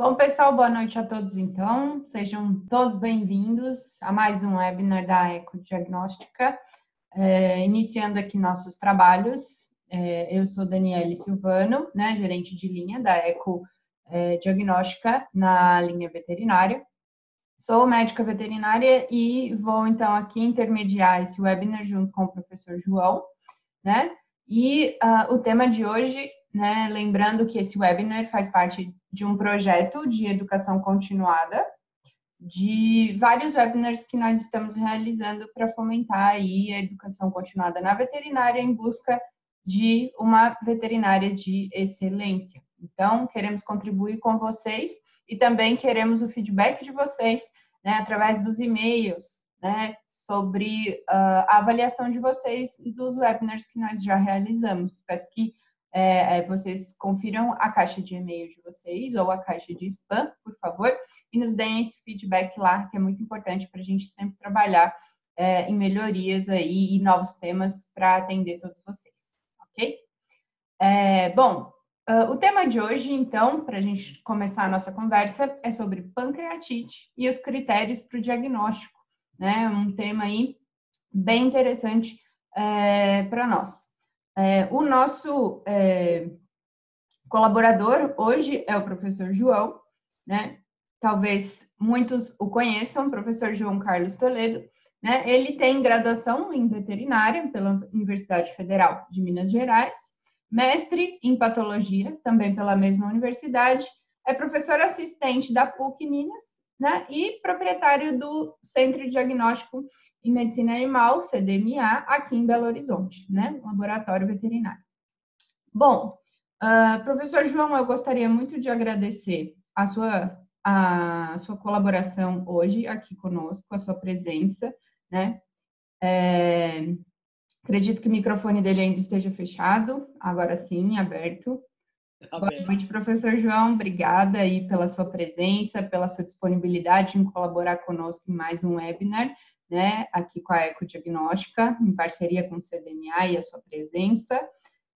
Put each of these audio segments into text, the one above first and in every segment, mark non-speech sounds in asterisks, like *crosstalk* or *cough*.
Bom, pessoal, boa noite a todos, então. Sejam todos bem-vindos a mais um webinar da Eco Diagnóstica. É, iniciando aqui nossos trabalhos, é, eu sou Daniele Silvano, né, gerente de linha da Eco é, Diagnóstica na linha veterinária. Sou médica veterinária e vou, então, aqui intermediar esse webinar junto com o professor João, né? E uh, o tema de hoje né? Lembrando que esse webinar faz parte de um projeto de educação continuada, de vários webinars que nós estamos realizando para fomentar aí a educação continuada na veterinária em busca de uma veterinária de excelência. Então, queremos contribuir com vocês e também queremos o feedback de vocês, né, através dos e-mails, né, sobre uh, a avaliação de vocês dos webinars que nós já realizamos. Peço que é, é, vocês confiram a caixa de e-mail de vocês ou a caixa de spam, por favor, e nos deem esse feedback lá, que é muito importante para a gente sempre trabalhar é, em melhorias aí e novos temas para atender todos vocês, ok? É, bom, uh, o tema de hoje, então, para a gente começar a nossa conversa, é sobre pancreatite e os critérios para o diagnóstico, né? Um tema aí bem interessante é, para nós. É, o nosso é, colaborador hoje é o professor João, né? Talvez muitos o conheçam, professor João Carlos Toledo. Né? Ele tem graduação em veterinária pela Universidade Federal de Minas Gerais, mestre em patologia, também pela mesma universidade, é professor assistente da PUC Minas né? E proprietário do Centro de Diagnóstico em Medicina Animal, CDMA, aqui em Belo Horizonte, né? Laboratório veterinário. Bom, uh, professor João, eu gostaria muito de agradecer a sua, a sua colaboração hoje aqui conosco, a sua presença, né? É, acredito que o microfone dele ainda esteja fechado, agora sim, aberto. Boa noite, professor João. Obrigada aí pela sua presença, pela sua disponibilidade em colaborar conosco em mais um webinar, né, aqui com a Ecodiagnóstica, em parceria com o CDMA e a sua presença.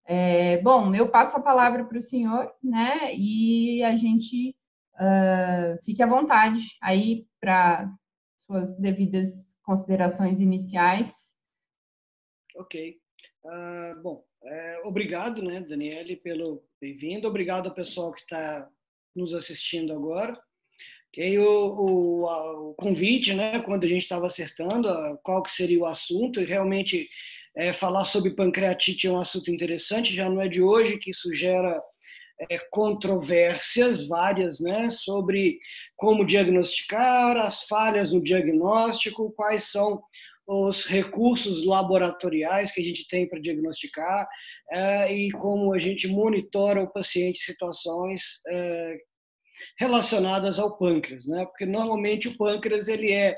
É, bom, eu passo a palavra para o senhor, né, e a gente uh, fique à vontade aí para suas devidas considerações iniciais. Ok. Uh, bom, é, obrigado, né, Daniele, pelo bem-vindo. Obrigado ao pessoal que está nos assistindo agora. Okay, o, o, a, o, convite, né, quando a gente estava acertando a, qual que seria o assunto, e realmente é, falar sobre pancreatite é um assunto interessante, já não é de hoje que isso gera é, controvérsias várias né, sobre como diagnosticar, as falhas no diagnóstico, quais são os recursos laboratoriais que a gente tem para diagnosticar é, e como a gente monitora o paciente em situações é, relacionadas ao pâncreas, né? Porque normalmente o pâncreas ele é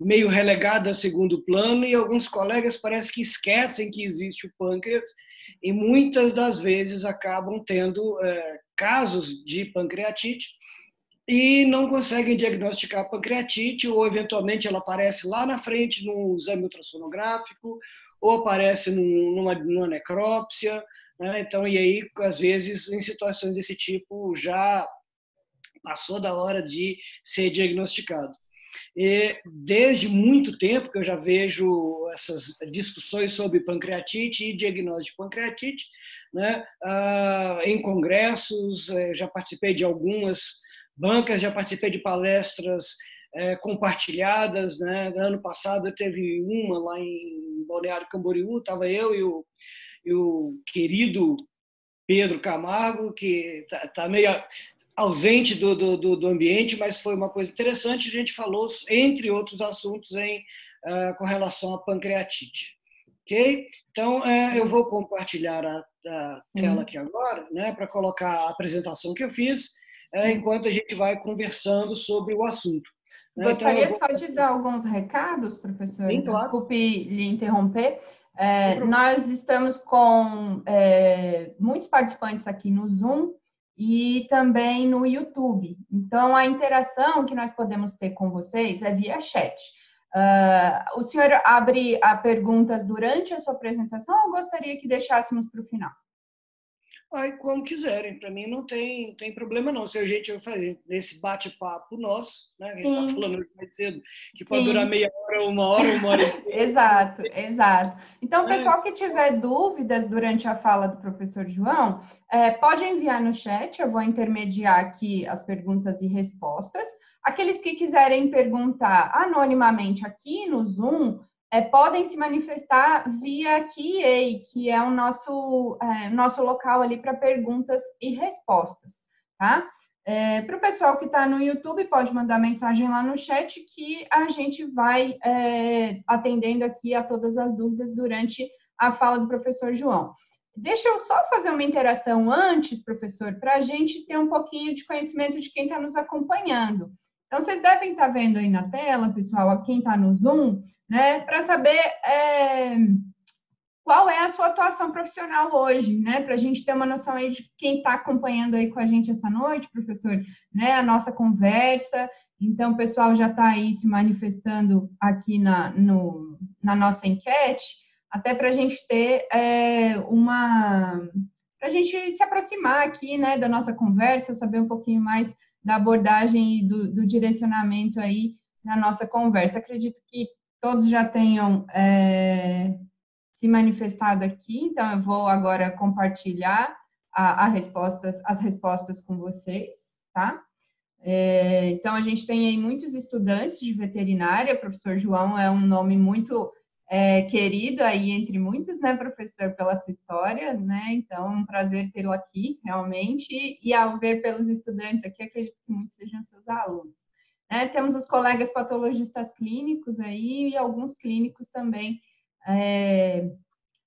meio relegado a segundo plano e alguns colegas parece que esquecem que existe o pâncreas e muitas das vezes acabam tendo é, casos de pancreatite e não conseguem diagnosticar pancreatite, ou eventualmente ela aparece lá na frente num exame ultrassonográfico, ou aparece numa, numa necrópsia, né? então, e aí, às vezes, em situações desse tipo, já passou da hora de ser diagnosticado. E desde muito tempo que eu já vejo essas discussões sobre pancreatite e diagnóstico de pancreatite, né? Ah, em congressos, eh, já participei de algumas bancas, já participei de palestras é, compartilhadas. Né? Ano passado teve uma lá em Balneário Camboriú, estava eu e o, e o querido Pedro Camargo, que está tá meio ausente do, do, do, ambiente, mas foi uma coisa interessante. A gente falou, entre outros assuntos, em, uh, com relação à pancreatite. Ok? Então, uh, eu vou compartilhar a, a tela aqui agora, né, para colocar a apresentação que eu fiz é, enquanto a gente vai conversando sobre o assunto. Né? Gostaria então, vou... só de dar alguns recados, professor. Sim, claro. Desculpe lhe interromper. É, nós estamos com é, muitos participantes aqui no Zoom e também no YouTube. Então, a interação que nós podemos ter com vocês é via chat. Uh, o senhor abre a perguntas durante a sua apresentação ou gostaria que deixássemos para o final? Aí, como quiserem, para mim não tem, tem problema não. Se a gente vai fazer nesse bate-papo nosso, né? A gente está falando mais cedo, que pode Sim. durar meia hora, uma hora, uma hora. *laughs* exato, exato. Então, pessoal que tiver dúvidas durante a fala do professor João, é, pode enviar no chat, eu vou intermediar aqui as perguntas e respostas. Aqueles que quiserem perguntar anonimamente aqui no Zoom, é, podem se manifestar via QA, que é o nosso, é, nosso local ali para perguntas e respostas, tá? É, para o pessoal que está no YouTube, pode mandar mensagem lá no chat que a gente vai é, atendendo aqui a todas as dúvidas durante a fala do professor João. Deixa eu só fazer uma interação antes, professor, para a gente ter um pouquinho de conhecimento de quem está nos acompanhando. Então, vocês devem estar vendo aí na tela, pessoal, quem está no Zoom, né, para saber é, qual é a sua atuação profissional hoje, né, para a gente ter uma noção aí de quem está acompanhando aí com a gente essa noite, professor, né, a nossa conversa. Então, o pessoal já está aí se manifestando aqui na, no, na nossa enquete, até para a gente ter é, uma. para a gente se aproximar aqui, né, da nossa conversa, saber um pouquinho mais da abordagem e do, do direcionamento aí na nossa conversa. Acredito que todos já tenham é, se manifestado aqui, então eu vou agora compartilhar a, a respostas, as respostas com vocês, tá? É, então, a gente tem aí muitos estudantes de veterinária, o professor João é um nome muito é, querido aí entre muitos, né, professor, pela sua história, né? Então, é um prazer tê-lo aqui, realmente. E ao ver pelos estudantes aqui, acredito que muitos sejam seus alunos. É, temos os colegas patologistas clínicos aí e alguns clínicos também é,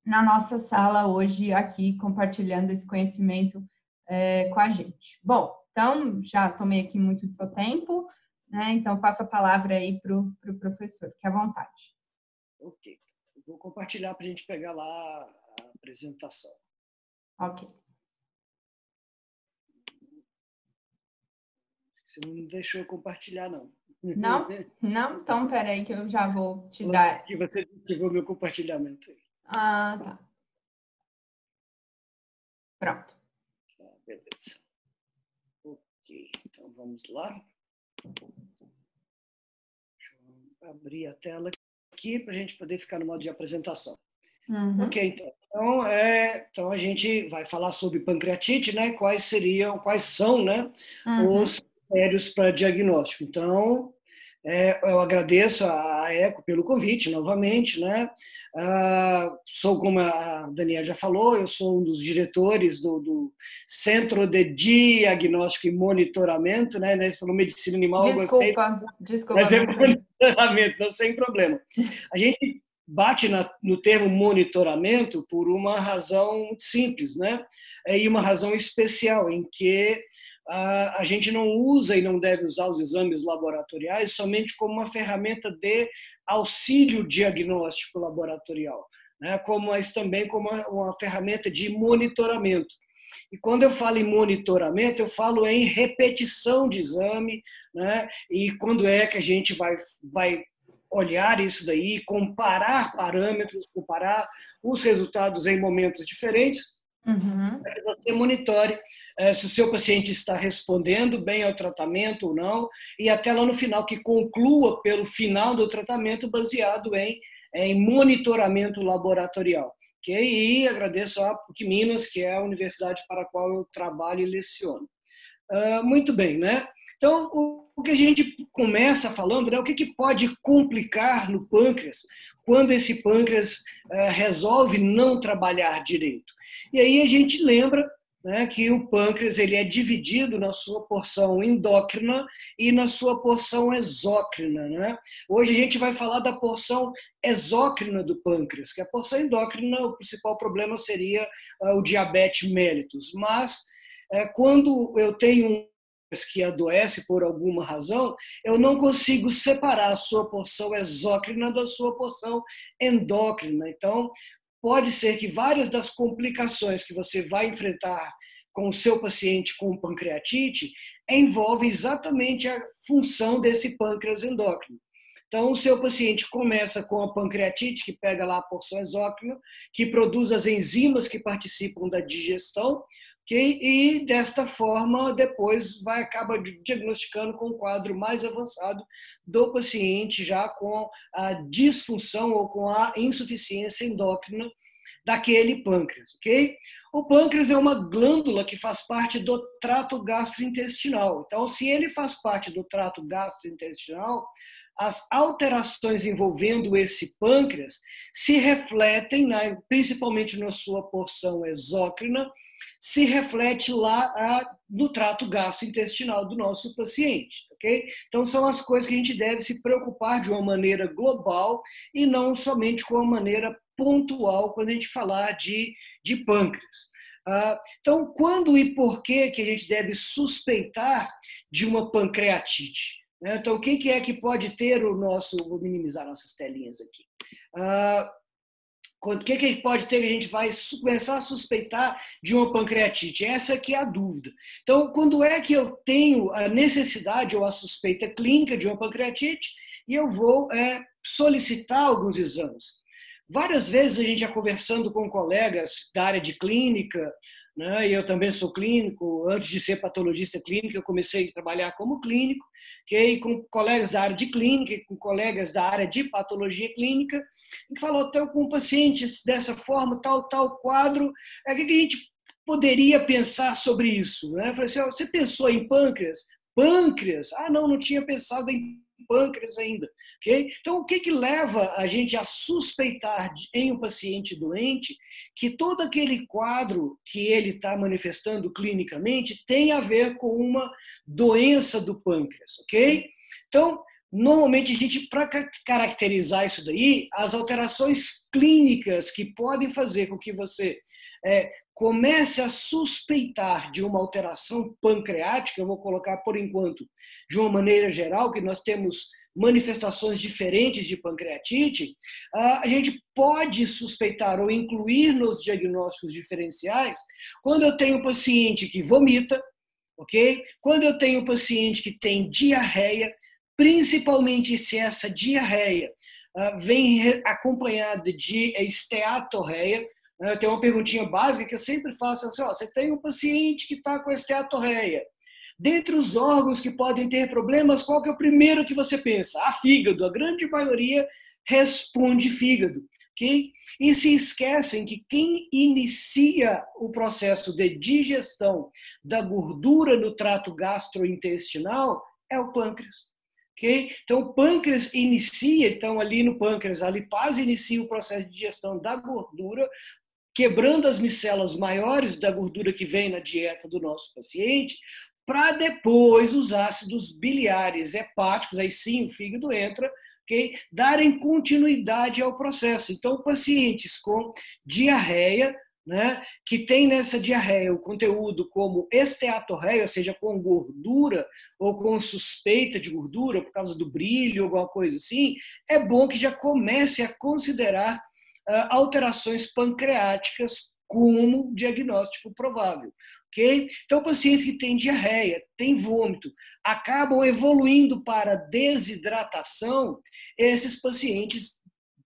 na nossa sala hoje aqui, compartilhando esse conhecimento é, com a gente. Bom, então, já tomei aqui muito do seu tempo, né? Então, passo a palavra aí para o pro professor, fique à vontade. Ok. vou compartilhar para a gente pegar lá a apresentação. Ok. Você não me deixou compartilhar, não. Não? *laughs* Não? Então, peraí que eu já vou te dar. Que você ativou meu compartilhamento aí. Ah, tá. Pronto. Ah, beleza. Ok, então vamos lá. Deixa eu abrir a tela aqui para a gente poder ficar no modo de apresentação. Uhum. Ok, então. Então, é, então a gente vai falar sobre pancreatite, né? Quais seriam, quais são, né, uhum. os critérios para diagnóstico. Então, é, eu agradeço a ECO pelo convite novamente, né? Ah, sou, como a Daniela já falou, eu sou um dos diretores do, do Centro de Diagnóstico e Monitoramento, né? Você falou medicina animal, desculpa, gostei. Desculpa, Mas é monitoramento, não sem problema. A gente bate na, no termo monitoramento por uma razão simples, né? É, e uma razão especial, em que a gente não usa e não deve usar os exames laboratoriais somente como uma ferramenta de auxílio diagnóstico laboratorial, né? como, mas também como uma, uma ferramenta de monitoramento. E quando eu falo em monitoramento, eu falo em repetição de exame, né? e quando é que a gente vai, vai olhar isso daí, comparar parâmetros, comparar os resultados em momentos diferentes, Uhum. Para que você monitore eh, se o seu paciente está respondendo bem ao tratamento ou não, e até lá no final, que conclua pelo final do tratamento baseado em, em monitoramento laboratorial. Okay? E agradeço a PUC Minas, que é a universidade para a qual eu trabalho e leciono. Uh, muito bem, né? Então, o, o, que a gente começa falando, né? O que, que pode complicar no pâncreas quando esse pâncreas uh, resolve não trabalhar direito? E aí a gente lembra né, que o pâncreas ele é dividido na sua porção endócrina e na sua porção exócrina. Né? Hoje a gente vai falar da porção exócrina do pâncreas, que a porção endócrina, o principal problema seria uh, o diabetes mellitus. Mas uh, quando eu tenho que adoece por alguma razão, eu não consigo separar a sua porção exócrina da sua porção endócrina. Então, pode ser que várias das complicações que você vai enfrentar com o seu paciente com pancreatite envolvem exatamente a função desse pâncreas endócrino. Então, o seu paciente começa com a pancreatite, que pega lá a porção exócrina, que produz as enzimas que participam da digestão, Okay? E desta forma, depois vai acaba diagnosticando com um quadro mais avançado do paciente já com a disfunção ou com a insuficiência endócrina daquele pâncreas, ok? O pâncreas é uma glândula que faz parte do trato gastrointestinal. Então, se ele faz parte do trato gastrointestinal, as alterações envolvendo esse pâncreas se refletem, principalmente na sua porção exócrina, se reflete lá a, no trato gastrointestinal do nosso paciente, ok? Então são as coisas que a gente deve se preocupar de uma maneira global e não somente com uma maneira pontual quando a gente falar de, de pâncreas. Ah, então, quando e por que que a gente deve suspeitar de uma pancreatite? Né? Então, o que é que pode ter o nosso. Vou minimizar nossas telinhas aqui. Uh, o que, que pode ter que a gente vai começar a suspeitar de uma pancreatite? Essa aqui é a dúvida. Então, quando é que eu tenho a necessidade ou a suspeita clínica de uma pancreatite e eu vou é, solicitar alguns exames? Várias vezes a gente já conversando com colegas da área de clínica, né? E eu também sou clínico. Antes de ser patologista clínico, eu comecei a trabalhar como clínico, que com colegas da área de clínica, com colegas da área de patologia clínica, que falou então com pacientes dessa forma, tal tal quadro, é que a gente poderia pensar sobre isso, né? Eu falei assim, você pensou em pâncreas? Pâncreas? Ah, não, não tinha pensado em pâncreas ainda. Okay? Então, o que, que leva a gente a suspeitar em um paciente doente que todo aquele quadro que ele está manifestando clinicamente tem a ver com uma doença do pâncreas? Ok? Então, Normalmente, a gente, para caracterizar isso daí, as alterações clínicas que podem fazer com que você é, comece a suspeitar de uma alteração pancreática, eu vou colocar por enquanto de uma maneira geral, que nós temos manifestações diferentes de pancreatite, a gente pode suspeitar ou incluir nos diagnósticos diferenciais quando eu tenho um paciente que vomita, ok? Quando eu tenho um paciente que tem diarreia, principalmente se essa diarreia vem acompanhada de esteatorreia, né, tem uma perguntinha básica que eu sempre faço assim, ó, você tem um paciente que está com esteatorreia. Dentre os órgãos que podem ter problemas, qual que é o primeiro que você pensa? A fígado. A grande maioria responde fígado. Okay? E se esquecem que quem inicia o processo de digestão da gordura no trato gastrointestinal é o pâncreas. Okay? Então, o pâncreas inicia, então, ali no pâncreas, a lipase inicia o processo de digestão da gordura, quebrando as micelas maiores da gordura que vem na dieta do nosso paciente, para depois os ácidos biliares hepáticos, aí sim o fígado entra, okay? darem continuidade ao processo. Então, pacientes com diarreia, né, que tem nessa diarreia o conteúdo como esteatorreia, ou seja, com gordura ou com suspeita de gordura por causa do brilho, alguma coisa assim, é bom que já comece a considerar alterações pancreáticas como diagnóstico provável. Okay? Então, pacientes que têm diarreia, têm vômito, acabam evoluindo para desidratação, esses pacientes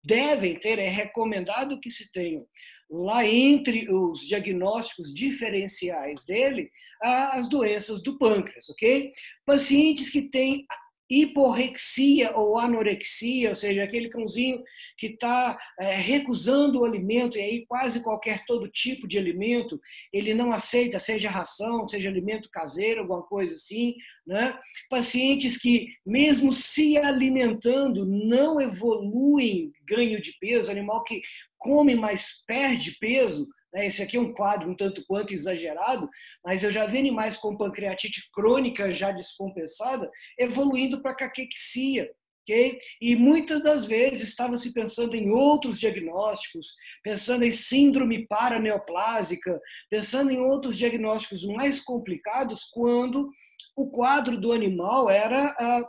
devem ter, é recomendado que se tenham lá entre os diagnósticos diferenciais dele, as doenças do pâncreas, ok? Pacientes que têm hiporrexia ou anorexia, ou seja, aquele cãozinho que está é, recusando o alimento, e aí quase qualquer todo tipo de alimento, ele não aceita, seja ração, seja alimento caseiro, alguma coisa assim. Né? Pacientes que, mesmo se alimentando, não evoluem ganho de peso, animal que come, mas perde peso? Esse aqui é um quadro um tanto quanto exagerado, mas eu já vi animais com pancreatite crônica já descompensada evoluindo para caquexia. Okay? E muitas das vezes estava se pensando em outros diagnósticos, pensando em síndrome paraneoplásica, pensando em outros diagnósticos mais complicados, quando o quadro do animal era ah,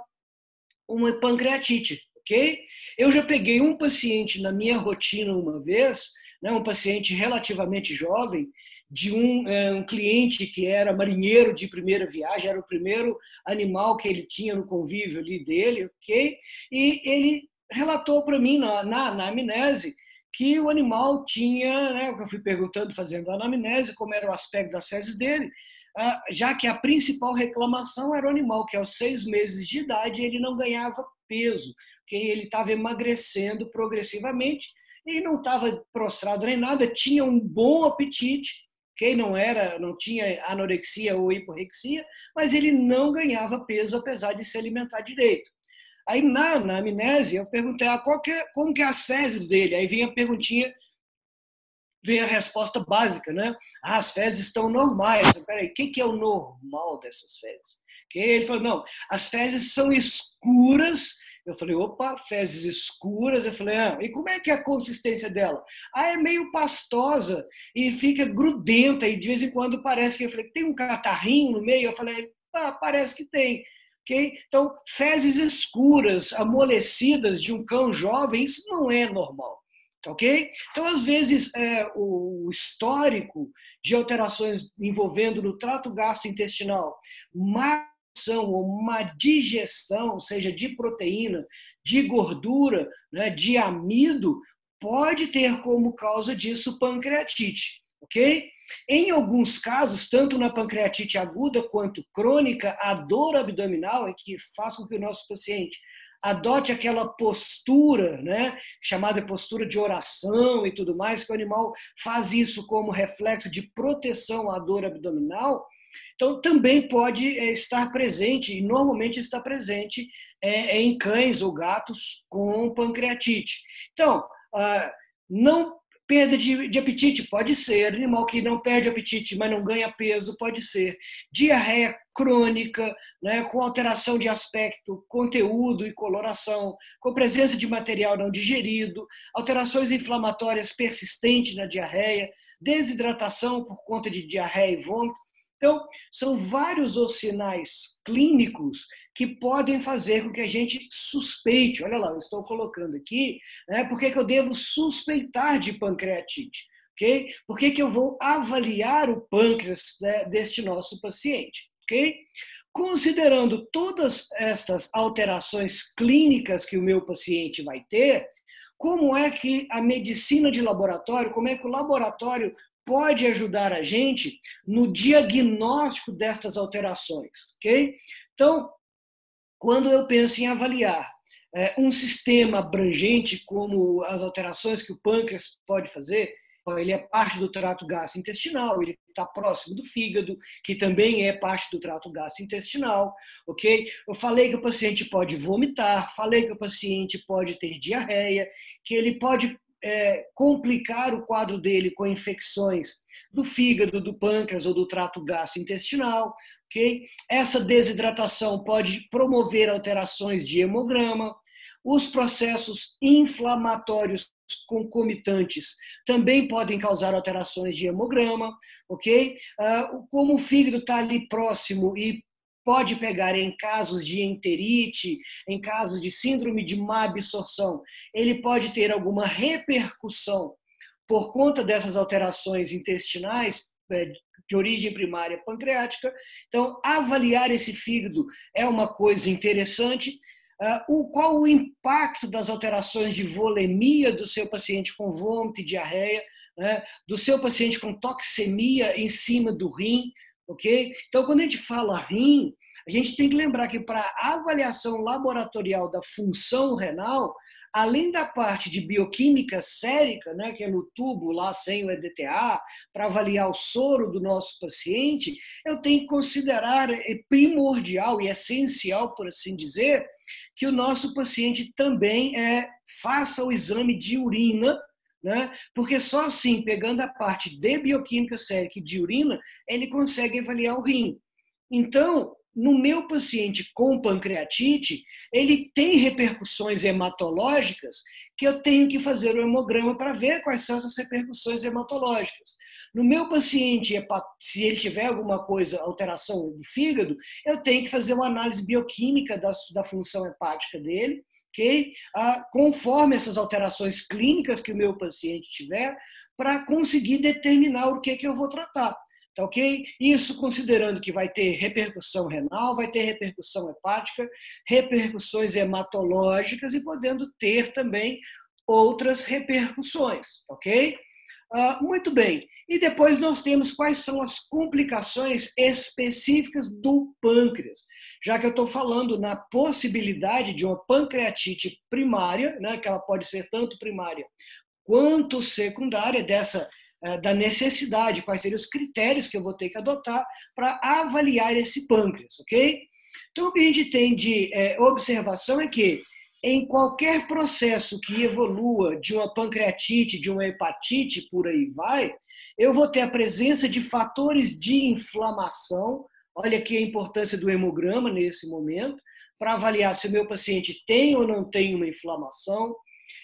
uma pancreatite. Okay? Eu já peguei um paciente na minha rotina uma vez né, um paciente relativamente jovem, de um, é, um, cliente que era marinheiro de primeira viagem, era o primeiro animal que ele tinha no convívio ali dele, ok? E ele relatou para mim na, na, na amnese que o animal tinha, né, eu fui perguntando, fazendo a anamnese, como era o aspecto das fezes dele, ah, já que a principal reclamação era o animal, que aos seis meses de idade ele não ganhava peso, que ele estava emagrecendo progressivamente e não estava prostrado nem nada, tinha um bom apetite, que não era, não tinha anorexia ou hiporexia, mas ele não ganhava peso apesar de se alimentar direito. Aí na, na amnésia eu perguntei ah, qual que é, como que é as fezes dele. Aí vinha a perguntinha, vem a resposta básica, né? Ah, as fezes estão normais. Peraí, o que, que é o normal dessas fezes? Que ele falou, não, as fezes são escuras. Eu falei, opa, fezes escuras. Eu falei, ah, e como é que é a consistência dela? Ah, é meio pastosa e fica grudenta e de vez em quando parece que eu falei, tem um catarrinho no meio. Eu falei, ah, parece que tem. Okay? Então, fezes escuras, amolecidas de um cão jovem, isso não é normal. Ok? Então, às vezes, é, o histórico de alterações envolvendo no trato gastrointestinal, má ou uma digestão, seja de proteína, de gordura, né, de amido, pode ter como causa disso pancreatite ok? Em alguns casos, tanto na pancreatite aguda quanto crônica, a dor abdominal é que faz com que o nosso paciente adote aquela postura, né, chamada postura de oração e tudo mais, que o animal faz isso como reflexo de proteção à dor abdominal. Então, também pode é, estar presente, e normalmente está presente é, em cães ou gatos com pancreatite. Então, ah, não Perda de, de, apetite pode ser, animal que não perde apetite, mas não ganha peso, pode ser. Diarreia crônica, né, com alteração de aspecto, conteúdo e coloração, com presença de material não digerido, alterações inflamatórias persistentes na diarreia, desidratação por conta de diarreia e vômito. Então, são vários os sinais clínicos que podem fazer com que a gente suspeite. Olha lá, eu estou colocando aqui, né, por que, eu devo suspeitar de pancreatite? Okay? Por que eu vou avaliar o pâncreas né, deste nosso paciente? Okay? Considerando todas estas alterações clínicas que o meu paciente vai ter, como é que a medicina de laboratório, como é que o laboratório pode ajudar a gente no diagnóstico destas alterações, ok? Então, quando eu penso em avaliar é, um sistema abrangente como as alterações que o pâncreas pode fazer, ele é parte do trato gastrointestinal, ele está próximo do fígado, que também é parte do trato gastrointestinal, ok? Eu falei que o paciente pode vomitar, falei que o paciente pode ter diarreia, que ele pode é, complicar o quadro dele com infecções do fígado, do pâncreas ou do trato gastrointestinal. Okay? Essa desidratação pode promover alterações de hemograma. Os processos inflamatórios concomitantes também podem causar alterações de hemograma, ok? Uh, como o fígado está ali próximo e pode pegar em casos de enterite, em casos de síndrome de má absorção, ele pode ter alguma repercussão por conta dessas alterações intestinais é, de origem primária pancreática. Então, avaliar esse fígado é uma coisa interessante. Ah, o, qual o impacto das alterações de volemia do seu paciente com vômito e diarreia, né? do seu paciente com toxemia em cima do rim, ok? Então, quando a gente fala rim, a gente tem que lembrar que para avaliação laboratorial da função renal, além da parte de bioquímica sérica, né, que é no tubo lá sem o EDTA, para avaliar o soro do nosso paciente, eu tenho que considerar é primordial e essencial, por assim dizer, que o nosso paciente também é, faça o exame de urina né? Porque só assim, pegando a parte de bioquímica sérica e de urina, ele consegue avaliar o rim. Então, no meu paciente com pancreatite, ele tem repercussões hematológicas que eu tenho que fazer o hemograma para ver quais são essas repercussões hematológicas. No meu paciente, se ele tiver alguma coisa, alteração do fígado, eu tenho que fazer uma análise bioquímica da, da função hepática dele ok? Ah, conforme essas alterações clínicas que o meu paciente tiver, para conseguir determinar o que, que eu vou tratar. Tá ok? Isso considerando que vai ter repercussão renal, vai ter repercussão hepática, repercussões hematológicas e podendo ter também outras repercussões, ok? Uh, muito bem. E depois nós temos quais são as complicações específicas do pâncreas. Já que eu estou falando na possibilidade de uma pancreatite primária, né, que ela pode ser tanto primária quanto secundária, dessa da necessidade, quais seriam os critérios que eu vou ter que adotar para avaliar esse pâncreas, ok? Então, o que a gente tem de é, observação é que em qualquer processo que evolua de uma pancreatite, de uma hepatite, por aí vai, eu vou ter a presença de fatores de inflamação. Olha aqui a importância do hemograma nesse momento, para avaliar se o meu paciente tem ou não tem uma inflamação,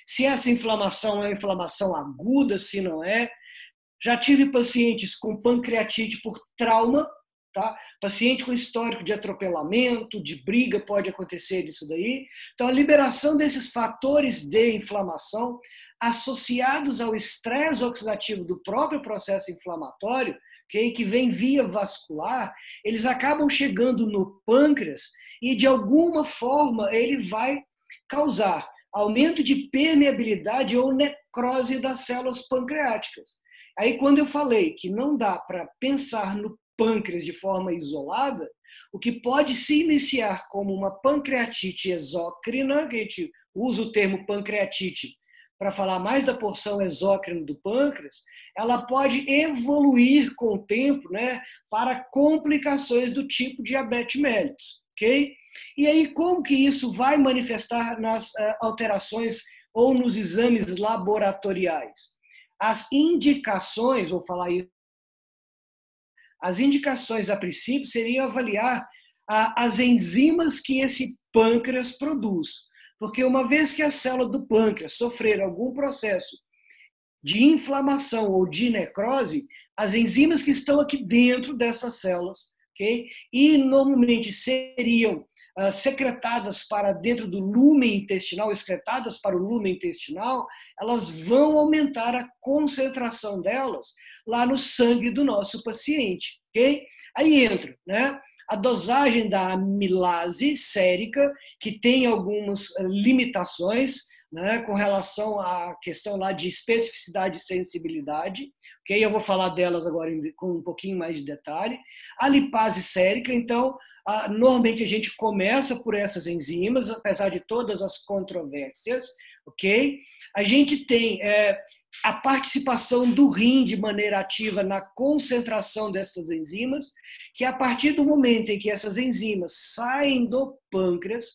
se essa inflamação é uma inflamação aguda, se não é. Já tive pacientes com pancreatite por trauma, Tá? Paciente com histórico de atropelamento, de briga, pode acontecer isso daí. Então, a liberação desses fatores de inflamação associados ao estresse oxidativo do próprio processo inflamatório, okay, que vem via vascular, eles acabam chegando no pâncreas e, de alguma forma, ele vai causar aumento de permeabilidade ou necrose das células pancreáticas. Aí, quando eu falei que não dá para pensar no pâncreas de forma isolada, o que pode se iniciar como uma pancreatite exócrina, que a gente usa o termo pancreatite para falar mais da porção exócrina do pâncreas, ela pode evoluir com o tempo né, para complicações do tipo diabetes mellitus. ok? E aí, como que isso vai manifestar nas uh, alterações ou nos exames laboratoriais? As indicações, vou falar isso as indicações, a princípio, seriam avaliar as enzimas que esse pâncreas produz. Porque uma vez que a célula do pâncreas sofrer algum processo de inflamação ou de necrose, as enzimas que estão aqui dentro dessas células, ok? E normalmente seriam secretadas para dentro do lumen intestinal, excretadas para o lumen intestinal, elas vão aumentar a concentração delas lá no sangue do nosso paciente, ok? Aí entra, né? A dosagem da amilase sérica, que tem algumas eh, limitações, né, com relação à questão lá de especificidade e sensibilidade, ok? Eu vou falar delas agora com um pouquinho mais de detalhe. A lipase sérica, então, normalmente a gente começa por essas enzimas, apesar de todas as controvérsias, ok? A gente tem é, a participação do rim de maneira ativa na concentração dessas enzimas, que a partir do momento em que essas enzimas saem do pâncreas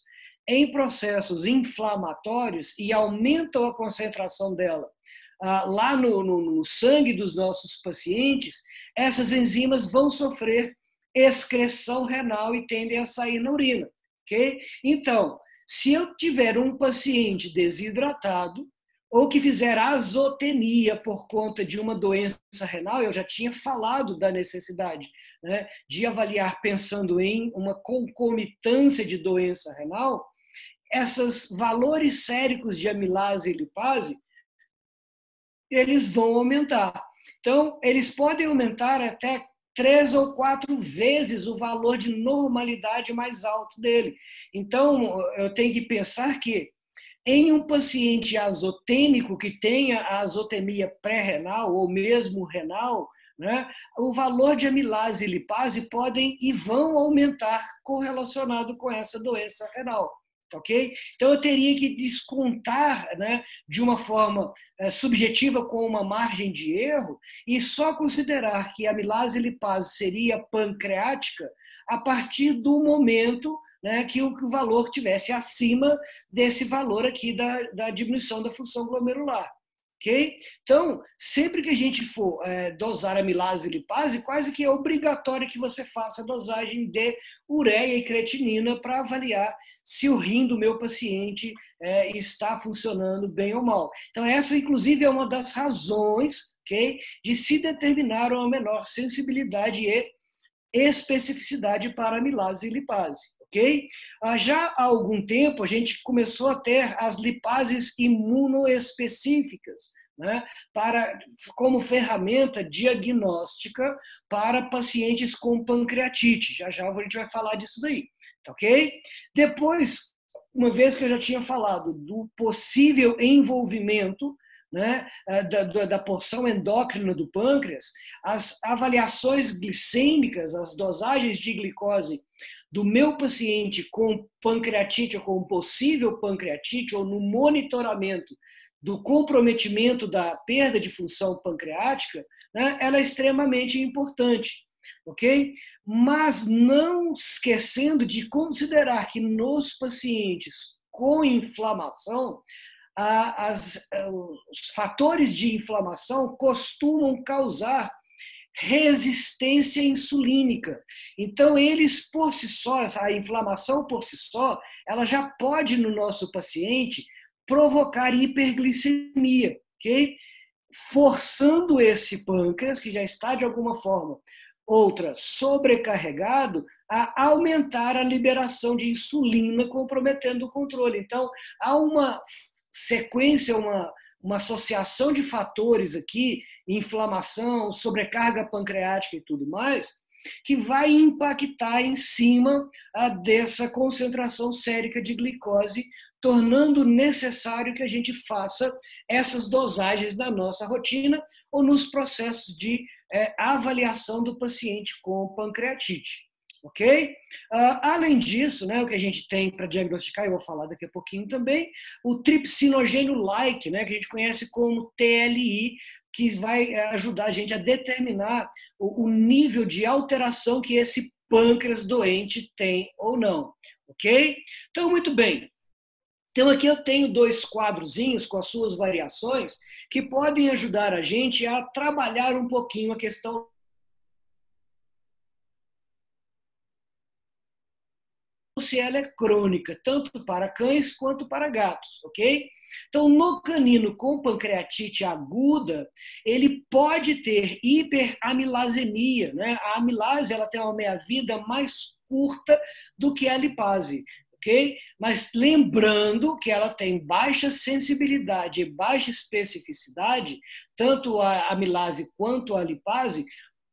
em processos inflamatórios e aumentam a concentração dela ah, lá no, no, no sangue dos nossos pacientes, essas enzimas vão sofrer excreção renal e tendem a sair na urina, ok? Então, se eu tiver um paciente desidratado ou que fizer azotenia por conta de uma doença renal, eu já tinha falado da necessidade né, de avaliar pensando em uma concomitância de doença renal, esses valores séricos de amilase e lipase, eles vão aumentar. Então, eles podem aumentar até três ou quatro vezes o valor de normalidade mais alto dele. Então, eu tenho que pensar que em um paciente azotêmico que tenha a azotemia pré-renal ou mesmo renal, né, o valor de amilase e lipase podem e vão aumentar correlacionado com essa doença renal ok? Então eu teria que descontar, né, de uma forma é, subjetiva com uma margem de erro e só considerar que a amilase lipase seria pancreática a partir do momento né, que, o, que o valor tivesse acima desse valor aqui da, da diminuição da função glomerular. Ok? Então, sempre que a gente for é, dosar amilase e lipase, quase que é obrigatório que você faça a dosagem de ureia e creatinina para avaliar se o rim do meu paciente é, está funcionando bem ou mal. Então, essa, inclusive, é uma das razões de se determinar uma menor sensibilidade e especificidade para amilase e lipase ok? Ah, já há algum tempo a gente começou a ter as lipases imunoespecíficas, né, para, como ferramenta diagnóstica para pacientes com pancreatite. Já já a gente vai falar disso daí, tá ok? Depois, uma vez que eu já tinha falado do possível envolvimento né, eh, da, da, da, porção endócrina do pâncreas, as avaliações glicêmicas, as dosagens de glicose do meu paciente com pancreatite ou com possível pancreatite ou no monitoramento do comprometimento da perda de função pancreática, né, ela é extremamente importante, ok? Mas não esquecendo de considerar que nos pacientes com inflamação, as, os fatores de inflamação costumam causar resistência insulínica. Então, eles por si só, a inflamação por si só, ela já pode no nosso paciente provocar hiperglicemia, ok? Forçando esse pâncreas, que já está de alguma forma, outra, sobrecarregado, a aumentar a liberação de insulina, comprometendo o controle. Então, há uma sequência, uma, uma associação de fatores aqui, inflamação, sobrecarga pancreática e tudo mais, que vai impactar em cima dessa concentração sérica de glicose, tornando necessário que a gente faça essas dosagens na nossa rotina ou nos processos de é, avaliação do paciente com pancreatite ok? Uh, além disso, né, o que a gente tem para diagnosticar, eu vou falar daqui a pouquinho também, o tripsinogênio-like, né, que a gente conhece como TLI, que vai eh, ajudar a gente a determinar o, o nível de alteração que esse pâncreas doente tem ou não, ok? Então, muito bem. Então, aqui eu tenho dois quadrozinhos com as suas variações que podem ajudar a gente a trabalhar um pouquinho a questão se ela é crônica, tanto para cães quanto para gatos, ok? Então, no canino com pancreatite aguda, ele pode ter hiperamilasemia, né? A amilase ela tem uma meia-vida mais curta do que a lipase, ok? Mas lembrando que ela tem baixa sensibilidade e baixa especificidade, tanto a amilase quanto a lipase,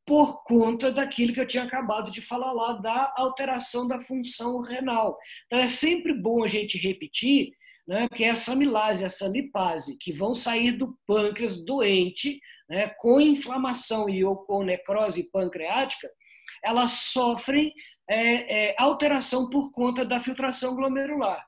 por conta daquilo que eu tinha acabado de falar lá, da alteração da função renal. Então é sempre bom a gente repetir, né, que essa amilase, essa lipase, que vão sair do pâncreas doente, né, com inflamação e ou com necrose pancreática, elas sofrem é, é, alteração por conta da filtração glomerular.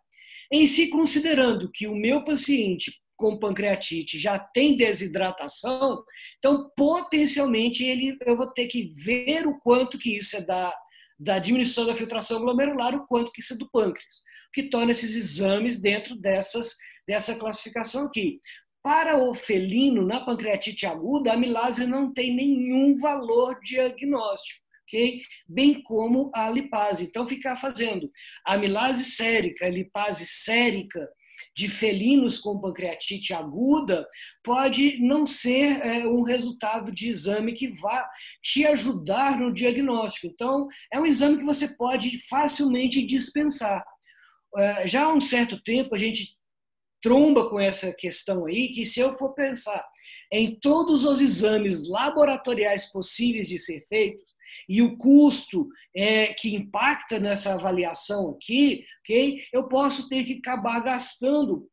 Em se considerando que o meu paciente com pancreatite já tem desidratação, então potencialmente ele, eu vou ter que ver o quanto que isso é da, da diminuição da filtração glomerular, o quanto que isso é do pâncreas, que torna esses exames dentro dessas, dessa classificação aqui. Para o felino, na pancreatite aguda, a amilase não tem nenhum valor diagnóstico. Okay? bem como a lipase. Então, ficar fazendo amilase sérica, lipase sérica, de felinos com pancreatite aguda pode não ser é, um resultado de exame que vá te ajudar no diagnóstico. Então, é um exame que você pode facilmente dispensar. É, já há um certo tempo a gente tromba com essa questão aí, que se eu for pensar em todos os exames laboratoriais possíveis de ser feitos, e o custo é, que impacta nessa avaliação aqui, okay, eu posso ter que acabar gastando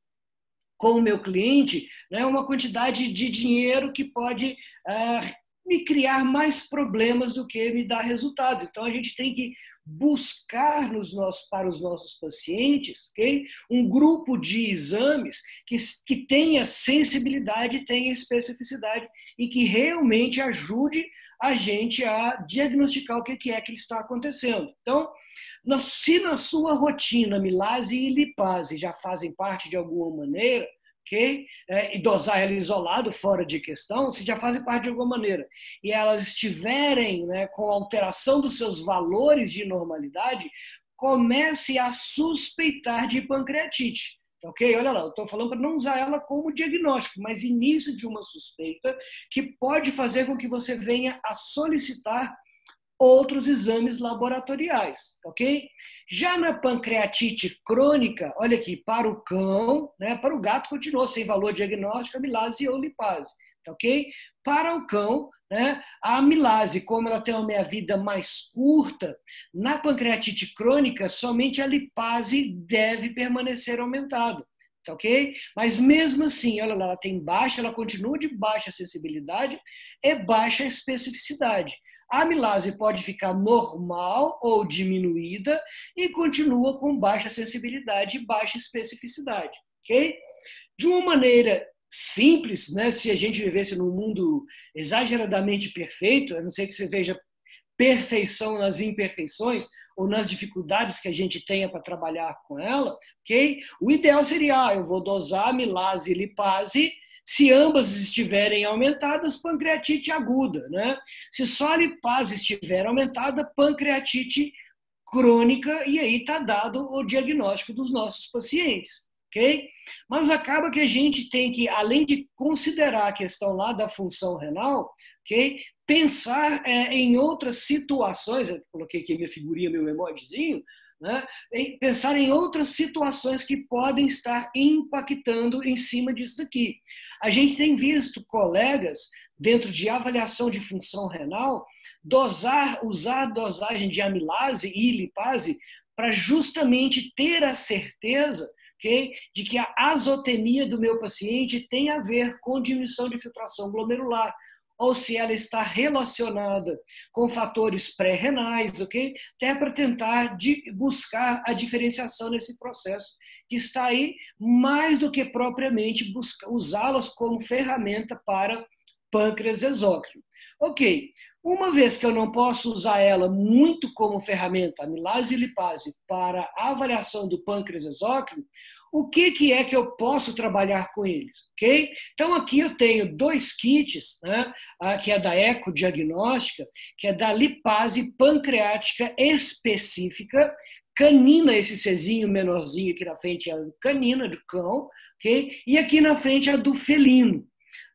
com o meu cliente né, uma quantidade de dinheiro que pode ah, me criar mais problemas do que me dar resultados. Então, a gente tem que buscar nos nossos, para os nossos pacientes okay, um grupo de exames que, que tenha sensibilidade, tenha especificidade e que realmente ajude a gente a diagnosticar o que é que está acontecendo. Então, se na sua rotina milase e lipase já fazem parte de alguma maneira, ok? É, e dosar ela isolado, fora de questão, se já fazem parte de alguma maneira, e elas estiverem né, com alteração dos seus valores de normalidade, comece a suspeitar de pancreatite. Ok? Olha lá, eu estou falando para não usar ela como diagnóstico, mas início de uma suspeita que pode fazer com que você venha a solicitar outros exames laboratoriais, ok? Já na pancreatite crônica, olha aqui, para o cão, né, para o gato continuou sem valor diagnóstico, amilase ou lipase. Tá ok? Para o cão, né, a amilase, como ela tem uma meia-vida mais curta, na pancreatite crônica, somente a lipase deve permanecer aumentada. Tá ok? Mas mesmo assim, ela, ela tem baixa, ela continua de baixa sensibilidade e baixa especificidade. A amilase pode ficar normal ou diminuída e continua com baixa sensibilidade e baixa especificidade, ok? De uma maneira simples, né? Se a gente vivesse num mundo exageradamente perfeito, a não ser que você veja perfeição nas imperfeições ou nas dificuldades que a gente tenha para trabalhar com ela, ok? O ideal seria, ah, eu vou dosar amilase e lipase se ambas estiverem aumentadas, pancreatite aguda, né? Se só a lipase estiver aumentada, pancreatite crônica, e aí está dado o diagnóstico dos nossos pacientes, ok? Mas acaba que a gente tem que, além de considerar a questão lá da função renal, ok? Pensar é, em outras situações, eu coloquei aqui minha figurinha, meu emojizinho, né? pensar em outras situações que podem estar impactando em cima disso daqui. A gente tem visto colegas, dentro de avaliação de função renal, dosar, usar a dosagem de amilase e lipase para justamente ter a certeza okay, de que a azotemia do meu paciente tem a ver com diminuição de filtração glomerular ou se ela está relacionada com fatores pré-renais, ok? Até para tentar buscar a diferenciação nesse processo que está aí, mais do que propriamente usá-las como ferramenta para pâncreas exócrino. Ok, uma vez que eu não posso usar ela muito como ferramenta, amilase e lipase, para a avaliação do pâncreas exócrino, o que, que é que eu posso trabalhar com eles, ok? Então aqui eu tenho dois kits, né, que é da ecodiagnóstica, que é da lipase pancreática específica, canina, esse Czinho menorzinho aqui na frente é a canina do cão, ok? E aqui na frente é a do felino.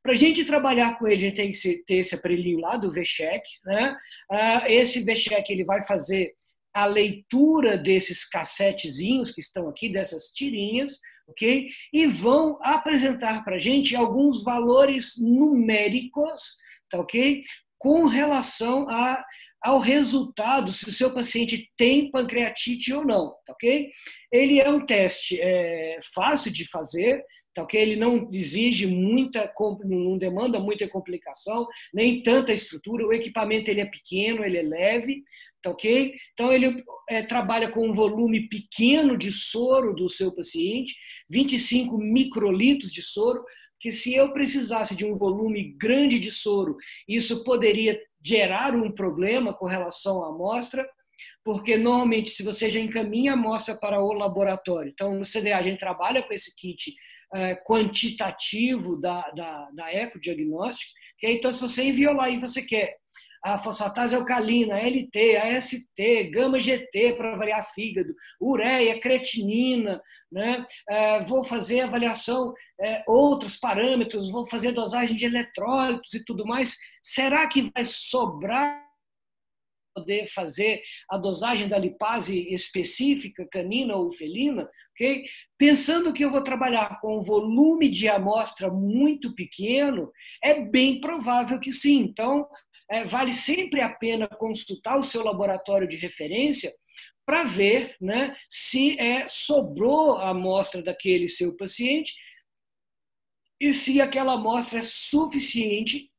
Para a gente trabalhar com ele, a gente tem que ter esse aparelhinho lá do VCheck, né? Ah, esse VCheck ele vai fazer a leitura desses cassetezinhos que estão aqui, dessas tirinhas, ok? E vão apresentar para a gente alguns valores numéricos, tá ok? Com relação a, ao resultado, se o seu paciente tem pancreatite ou não, tá ok? Ele é um teste é, fácil de fazer, tá ok? Ele não exige muita, não demanda muita complicação, nem tanta estrutura, o equipamento ele é pequeno, ele é leve, Tá ok? Então, ele é, trabalha com um volume pequeno de soro do seu paciente, 25 microlitros de soro, que se eu precisasse de um volume grande de soro, isso poderia gerar um problema com relação à amostra, porque normalmente, se você já encaminha a amostra para o laboratório, então no CDA a gente trabalha com esse kit quantitativo da, da, da ecodiagnóstico, que então se você enviou lá e você quer a fosfatase alcalina, a LT, a ST, gama GT para avaliar fígado, ureia, creatinina, né? É, vou fazer avaliação, é, outros parâmetros, vou fazer dosagem de eletrólitos e tudo mais. Será que vai sobrar poder fazer a dosagem da lipase específica, canina ou felina, ok? Pensando que eu vou trabalhar com um volume de amostra muito pequeno, é bem provável que sim. Então, é, vale sempre a pena consultar o seu laboratório de referência para ver né, se é, sobrou a amostra daquele seu paciente e se aquela amostra é suficiente,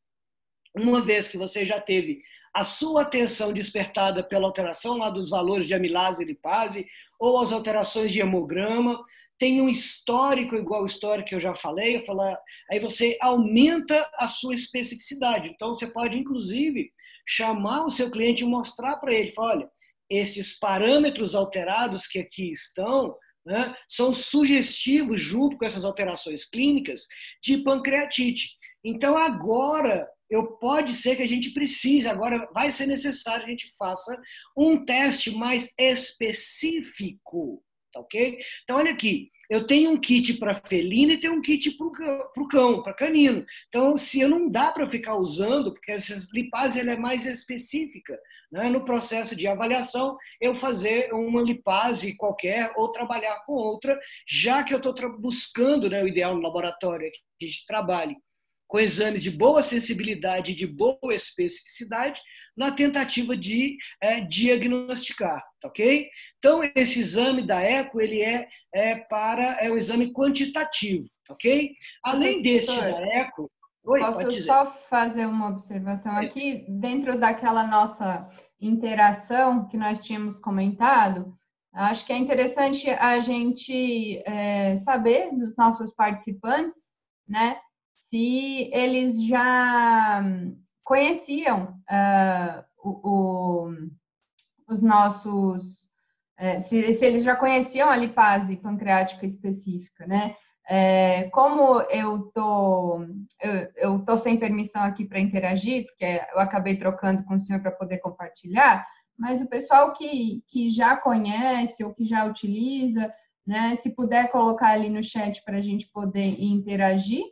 uma vez que você já teve a sua atenção despertada pela alteração lá dos valores de amilase e lipase ou as alterações de hemograma, tem um histórico igual o histórico que eu já falei, eu falar, aí você aumenta a sua especificidade. Então, você pode, inclusive, chamar o seu cliente e mostrar para ele, falar, olha, esses parâmetros alterados que aqui estão né, são sugestivos, junto com essas alterações clínicas, de pancreatite. Então, agora, eu pode ser que a gente precise, agora vai ser necessário a gente faça um teste mais específico tá ok? Então, olha aqui, eu tenho um kit para felina e tenho um kit para o cão, para canino. Então, se eu não dá para ficar usando, porque essa lipase ela é mais específica, né? no processo de avaliação, eu fazer uma lipase qualquer ou trabalhar com outra, já que eu estou buscando né, o ideal no laboratório é que a gente trabalhe com exames de boa sensibilidade e de boa especificidade, na tentativa de é, diagnosticar, tá ok? Então, esse exame da eco, ele é, é para, é um exame quantitativo, tá ok? Além desse da eco... Oi, Posso só fazer uma observação aqui? Dentro daquela nossa interação que nós tínhamos comentado, acho que é interessante a gente é, saber dos nossos participantes, né? Se eles já conheciam uh, o, o, os nossos, uh, se, se, eles já conheciam a lipase pancreática específica, né? É, como eu tô, eu, eu tô sem permissão aqui para interagir, porque eu acabei trocando com o senhor para poder compartilhar, mas o pessoal que, que já conhece ou que já utiliza, né, se puder colocar ali no chat para a gente poder interagir,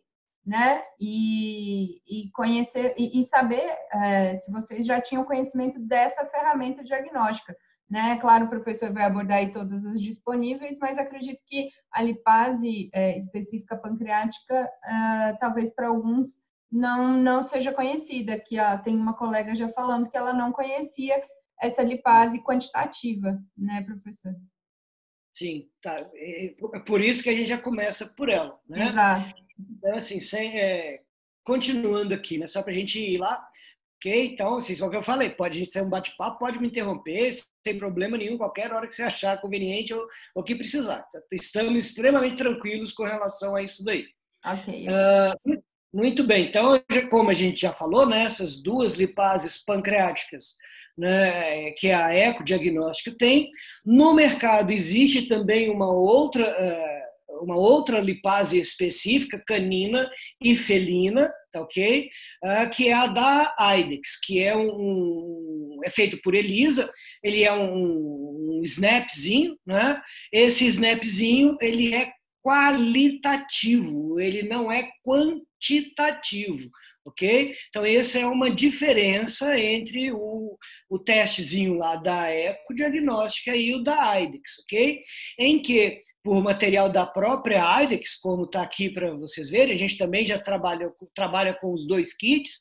né? E, e conhecer e, e saber é, se vocês já tinham conhecimento dessa ferramenta diagnóstica. Né? Claro, o professor vai abordar aí todas as disponíveis, mas acredito que a lipase é, específica pancreática, é, talvez para alguns não, não seja conhecida, que ó, tem uma colega já falando que ela não conhecia essa lipase quantitativa, né, professor? Sim, tá. É, é por isso que a gente já começa por ela, né? Exato. Então, assim, sem, é, continuando aqui, né, só para a gente ir lá, ok? Então, assim, o que eu falei, pode ser um bate-papo, pode me interromper, sem problema nenhum, qualquer hora que você achar conveniente ou, o que precisar. Estamos extremamente tranquilos com relação a isso daí. Ok. Uh, muito bem, então, como a gente já falou, né, essas duas lipases pancreáticas, né, que a ecodiagnóstico tem, no mercado existe também uma outra. Uh, uma outra lipase específica, canina e felina, tá ok? Uh, que é a da IDEX, que é um, é feito por Elisa, ele é um, um snapzinho, né? Esse snapzinho, ele é qualitativo, ele não é quantitativo ok? Então, essa é uma diferença entre o, o testezinho lá da ecodiagnóstica e o da IDEX, ok? Em que, por material da própria IDEX, como está aqui para vocês verem, a gente também já trabalha, trabalha com os dois kits,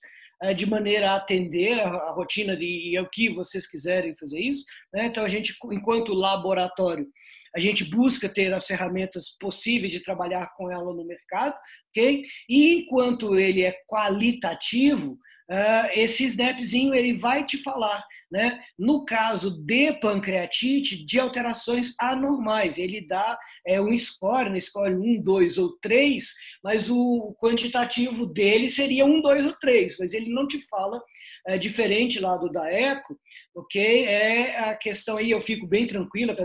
de maneira a atender a, rotina de, e o que vocês quiserem fazer isso. Né? Então, a gente, enquanto laboratório, a gente busca ter as ferramentas possíveis de trabalhar com ela no mercado, ok? E enquanto ele é qualitativo, Uh, esse SNAPzinho ele vai te falar, né? No caso de pancreatite, de alterações anormais, ele dá é, um score, né? score 1, 2 ou 3, mas o quantitativo dele seria 1, 2 ou 3, mas ele não te fala é, diferente lá do da ECO, ok? É a questão aí, eu fico bem tranquila,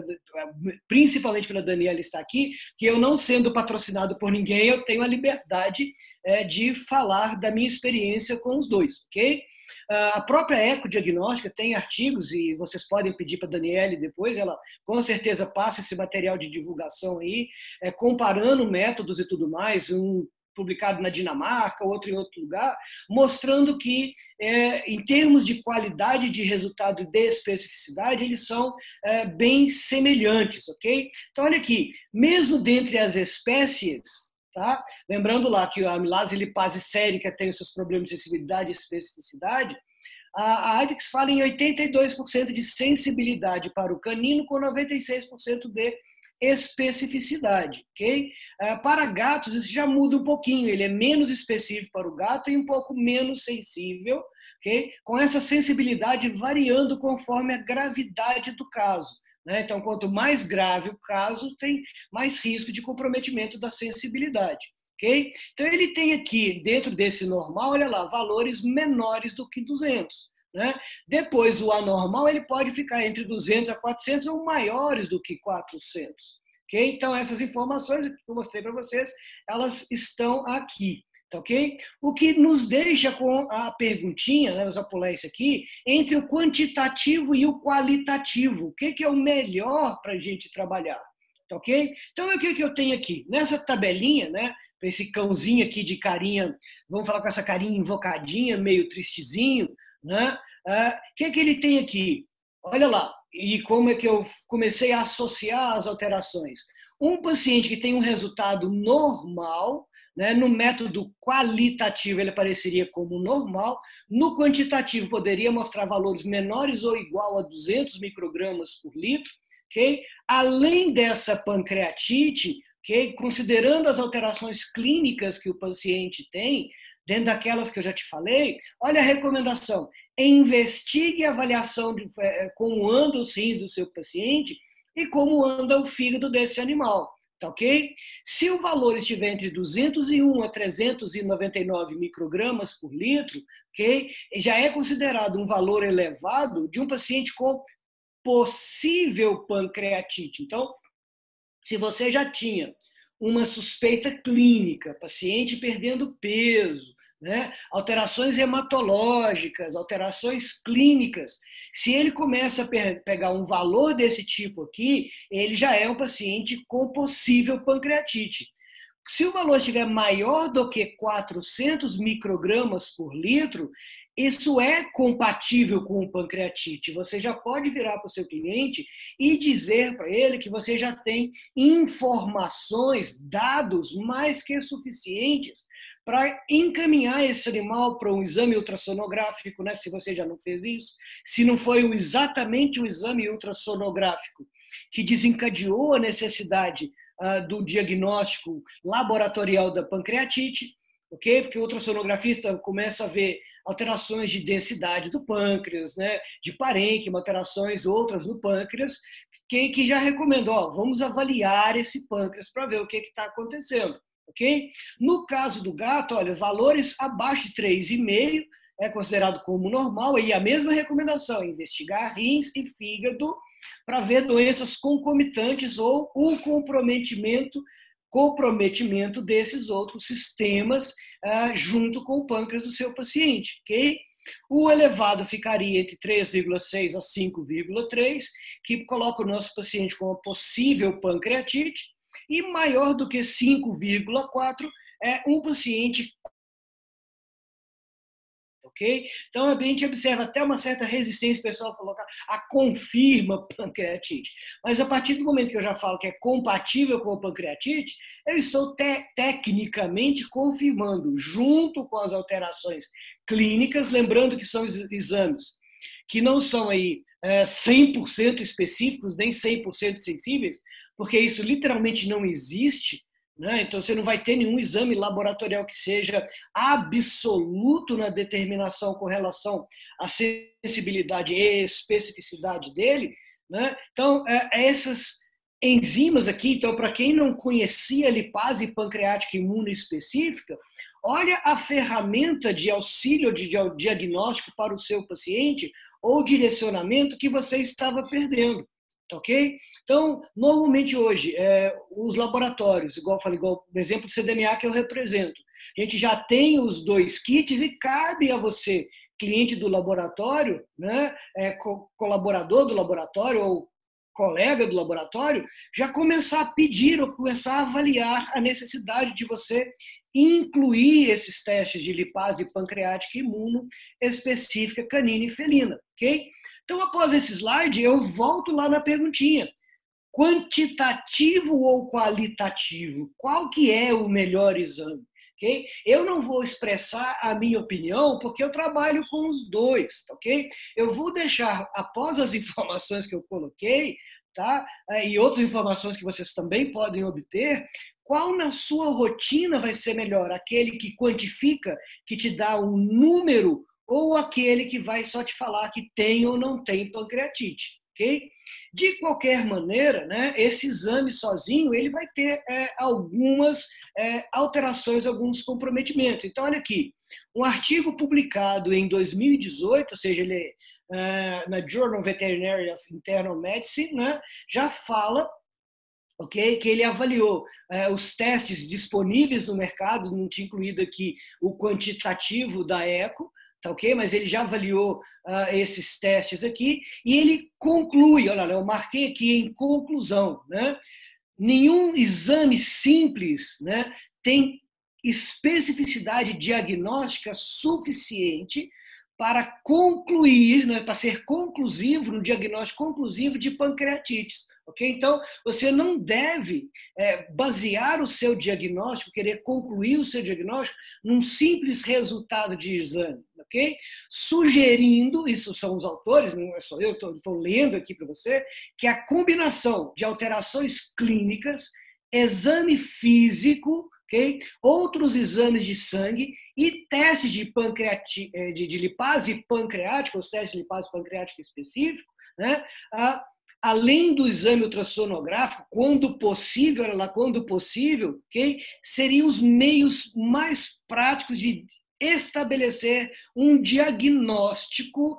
principalmente pela Daniela estar aqui, que eu não sendo patrocinado por ninguém, eu tenho a liberdade é, de falar da minha experiência com os dois, ok? A própria Ecodiagnóstica tem artigos, e vocês podem pedir para a Daniele depois, ela com certeza passa esse material de divulgação aí, é, comparando métodos e tudo mais, um publicado na Dinamarca, outro em outro lugar, mostrando que, é, em termos de qualidade de resultado e de especificidade, eles são é, bem semelhantes, ok? Então, olha aqui, mesmo dentre as espécies, tá? Lembrando lá que a amilase lipase sérica tem os seus problemas de sensibilidade e especificidade, a AIDEX fala em 82% de sensibilidade para o canino com 96% de especificidade, ok? Uh, para gatos isso já muda um pouquinho, ele é menos específico para o gato e um pouco menos sensível, ok? Com essa sensibilidade variando conforme a gravidade do caso. Né? Então, quanto mais grave o caso, tem mais risco de comprometimento da sensibilidade. ok? Então, ele tem aqui, dentro desse normal, olha lá, valores menores do que 200. Né? Depois, o anormal ele pode ficar entre 200 a 400 ou maiores do que 400. Okay? Então, essas informações que eu mostrei para vocês, elas estão aqui. Tá ok? O que nos deixa com a perguntinha, né, vamos pular isso aqui, entre o quantitativo e o qualitativo. O que, que é o melhor para a gente trabalhar? Tá ok? Então, o que, que eu tenho aqui? Nessa tabelinha, né, esse cãozinho aqui de carinha, vamos falar com essa carinha invocadinha, meio tristezinho, né? Ah, o que, que ele tem aqui? Olha lá, e como é que eu comecei a associar as alterações. Um paciente que tem um resultado normal, Né? No método qualitativo, ele apareceria como normal. No quantitativo, poderia mostrar valores menores ou igual a 200 microgramas por litro. Okay? Além dessa pancreatite, okay? considerando as alterações clínicas que o paciente tem, dentro daquelas que eu já te falei, olha a recomendação: investigue a avaliação de é, como andam os rins do seu paciente e como anda o fígado desse animal. Tá ok? Se o valor estiver entre 201 a 399 microgramas por litro, ok? Já é considerado um valor elevado de um paciente com possível pancreatite. Então, se você já tinha uma suspeita clínica, paciente perdendo peso, né? alterações hematológicas, alterações clínicas. Se ele começa a pegar um valor desse tipo aqui, ele já é um paciente com possível pancreatite. Se o valor estiver maior do que 400 microgramas por litro, isso é compatível com pancreatite. Você já pode virar para o seu cliente e dizer para ele que você já tem informações, dados mais que suficientes para encaminhar esse animal para um exame ultrassonográfico, né? se você já não fez isso, se não foi exatamente o exame ultrassonográfico que desencadeou a necessidade uh, do diagnóstico laboratorial da pancreatite, ok? Porque o ultrassonografista começa a ver alterações de densidade do pâncreas, né? de parênquima, alterações outras no pâncreas, que, que já recomendou, ó, vamos avaliar esse pâncreas para ver o que está acontecendo ok? No caso do gato, olha, valores abaixo de 3,5 é considerado como normal e a mesma recomendação, investigar rins e fígado para ver doenças concomitantes ou o comprometimento comprometimento desses outros sistemas ah, junto com o pâncreas do seu paciente, ok? O elevado ficaria entre 3,6 a 5,3, que coloca o nosso paciente com uma possível pancreatite, e maior do que 5,4 é um paciente ok? Então a gente observa até uma certa resistência, pessoal colocar a confirma *laughs* pancreatite. Mas a partir do momento que eu já falo que é compatível com a pancreatite, eu estou te tecnicamente confirmando, junto com as alterações clínicas, lembrando que são exames que não são aí é, 100% específicos, nem 100% sensíveis, porque isso literalmente não existe. Né? Então, você não vai ter nenhum exame laboratorial que seja absoluto na determinação com relação à sensibilidade e especificidade dele. Né? Então, é, é essas enzimas aqui, então, para quem não conhecia a lipase pancreática imunoespecífica, olha a ferramenta de auxílio de diagnóstico para o seu paciente ou direcionamento que você estava perdendo. Tá ok? Então, normalmente hoje, é, os laboratórios, igual falei, igual o exemplo do CDMA que eu represento, a gente já tem os dois kits e cabe a você, cliente do laboratório, né, é, co colaborador do laboratório ou colega do laboratório, já começar a pedir ou começar a avaliar a necessidade de você incluir esses testes de lipase pancreática imuno específica canina e felina, ok? Então, após esse slide, eu volto lá na perguntinha. Quantitativo ou qualitativo? Qual que é o melhor exame? Okay? Eu não vou expressar a minha opinião porque eu trabalho com os dois, ok? Eu vou deixar, após as *laughs* informações que eu coloquei, tá? Eh, e outras informações que vocês também podem obter, qual na sua rotina vai ser melhor? Aquele que quantifica, que te dá um número ou aquele que vai só te falar que tem ou não tem pancreatite, ok? De qualquer maneira, né, esse exame sozinho ele vai ter é, algumas é, alterações, alguns comprometimentos. Então, olha aqui, um artigo publicado em 2018, ou seja, ele é, na Journal Veterinary of Internal Medicine, né, já fala ok? Que ele avaliou é, os testes disponíveis no mercado, não tinha incluído aqui o quantitativo da ECO, tá ok? Mas ele já avaliou uh, esses testes aqui e ele conclui, olha, eu marquei aqui em conclusão, né? Nenhum exame simples, né, tem especificidade diagnóstica suficiente para concluir, né, para ser conclusivo, no diagnóstico conclusivo de pancreatites. Ok? Então, você não deve é, basear o seu diagnóstico, querer concluir o seu diagnóstico num simples resultado de exame. ok? Sugerindo, isso são os autores, não é só eu, estou lendo aqui para você, que a combinação de alterações clínicas, exame físico, ok? outros exames de sangue e testes de, eh, de, de lipase pancreática, os testes de lipase pancreática específico, né? Ah, além do exame ultrassonográfico, quando possível, olha lá, quando possível, okay? seriam os meios mais práticos de estabelecer um diagnóstico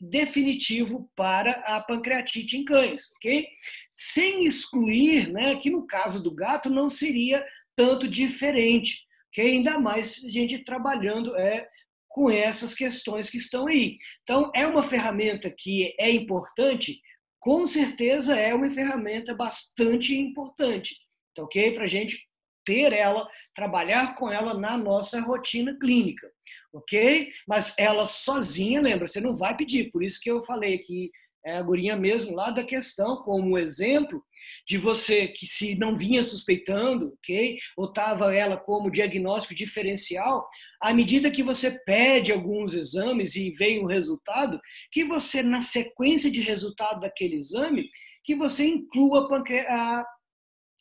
definitivo para a pancreatite em cães, ok? Sem excluir, né, que no caso do gato não seria tanto diferente, que ainda mais a gente trabalhando é com essas questões que estão aí. Então, é uma ferramenta que é importante, com certeza é uma ferramenta bastante importante, tá ok? Para a gente ter ela, trabalhar com ela na nossa rotina clínica, ok? Mas ela sozinha, lembra, você não vai pedir, por isso que eu falei que é a gurinha mesmo lá da questão, como exemplo de você que se não vinha suspeitando, ok? Ou estava ela como diagnóstico diferencial, à medida que você pede alguns exames e vem o resultado, que você, na sequência de resultado daquele exame, que você inclua a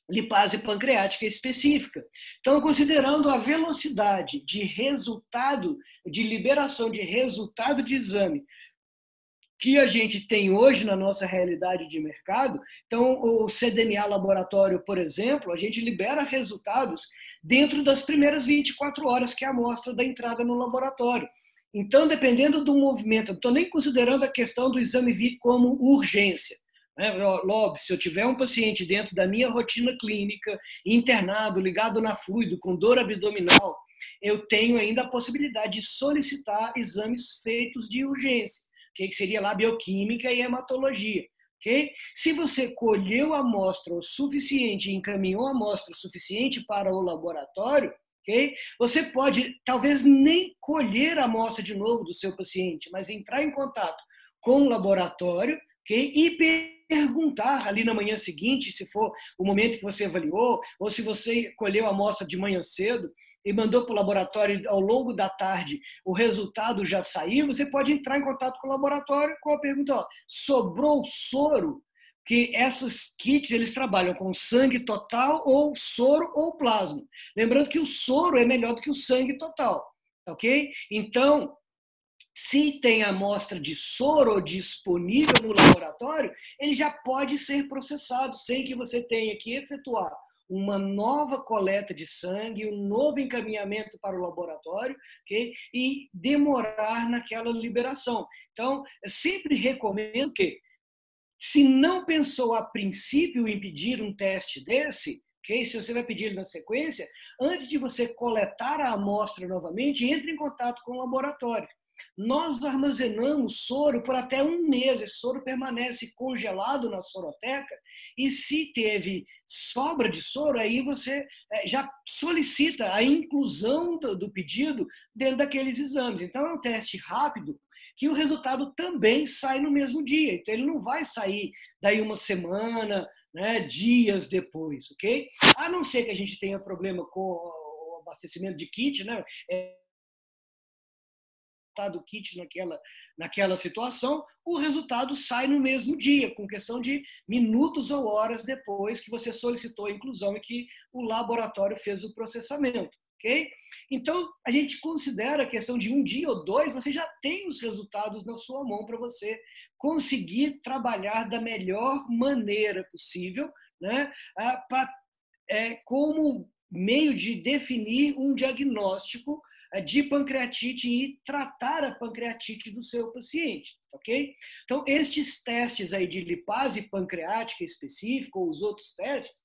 lipase pancreática específica. Então, considerando a velocidade de resultado, de liberação de resultado de exame que a gente tem hoje na nossa realidade de mercado. Então, o CDNA laboratório, por exemplo, a gente libera resultados dentro das primeiras 24 horas que é a amostra da entrada no laboratório. Então, dependendo do movimento, não estou nem considerando a questão do exame vir como urgência. Né? Se eu tiver um paciente dentro da minha rotina clínica, internado, ligado na fluido, com dor abdominal, eu tenho ainda a possibilidade de solicitar exames feitos de urgência que seria lá bioquímica e hematologia. Okay? Se você colheu a amostra o suficiente, encaminhou a amostra o suficiente para o laboratório, okay? você pode talvez nem colher a amostra de novo do seu paciente, mas entrar em contato com o laboratório okay? e perguntar ali na manhã seguinte, se for o momento que você avaliou, ou se você colheu a amostra de manhã cedo, e mandou para o laboratório ao longo da tarde, o resultado já saiu, você pode entrar em contato com o laboratório com a pergunta: ó, sobrou soro? Que essas kits eles trabalham com sangue total ou soro ou plasma. Lembrando que o soro é melhor do que o sangue total, ok? Então, se tem amostra de soro disponível no laboratório, ele já pode ser processado sem que você tenha que efetuar uma nova coleta de sangue, um novo encaminhamento para o laboratório okay? e demorar naquela liberação. Então, eu sempre recomendo que, se não pensou a princípio em pedir um teste desse, okay? se você vai pedir na sequência, antes de você coletar a amostra novamente, entre em contato com o laboratório. Nós armazenamos soro por até um mês. Esse soro permanece congelado na soroteca. E se teve sobra de soro, aí você é, já solicita a inclusão do pedido dentro daqueles exames. Então, é um teste rápido que o resultado também sai no mesmo dia. Então, ele não vai sair daí uma semana, né, dias depois, ok? A não ser que a gente tenha problema com o abastecimento de kit, né? É, do kit naquela, naquela situação, o resultado sai no mesmo dia, com questão de minutos ou horas depois que você solicitou a inclusão e que o laboratório fez o processamento. ok? Então, a gente considera a questão de um dia ou dois, você já tem os resultados na sua mão para você conseguir trabalhar da melhor maneira possível, né? Ah, pra, é, como meio de definir um diagnóstico de pancreatite e tratar a pancreatite do seu paciente, ok? Então, estes testes aí de lipase pancreática específica, ou os outros testes,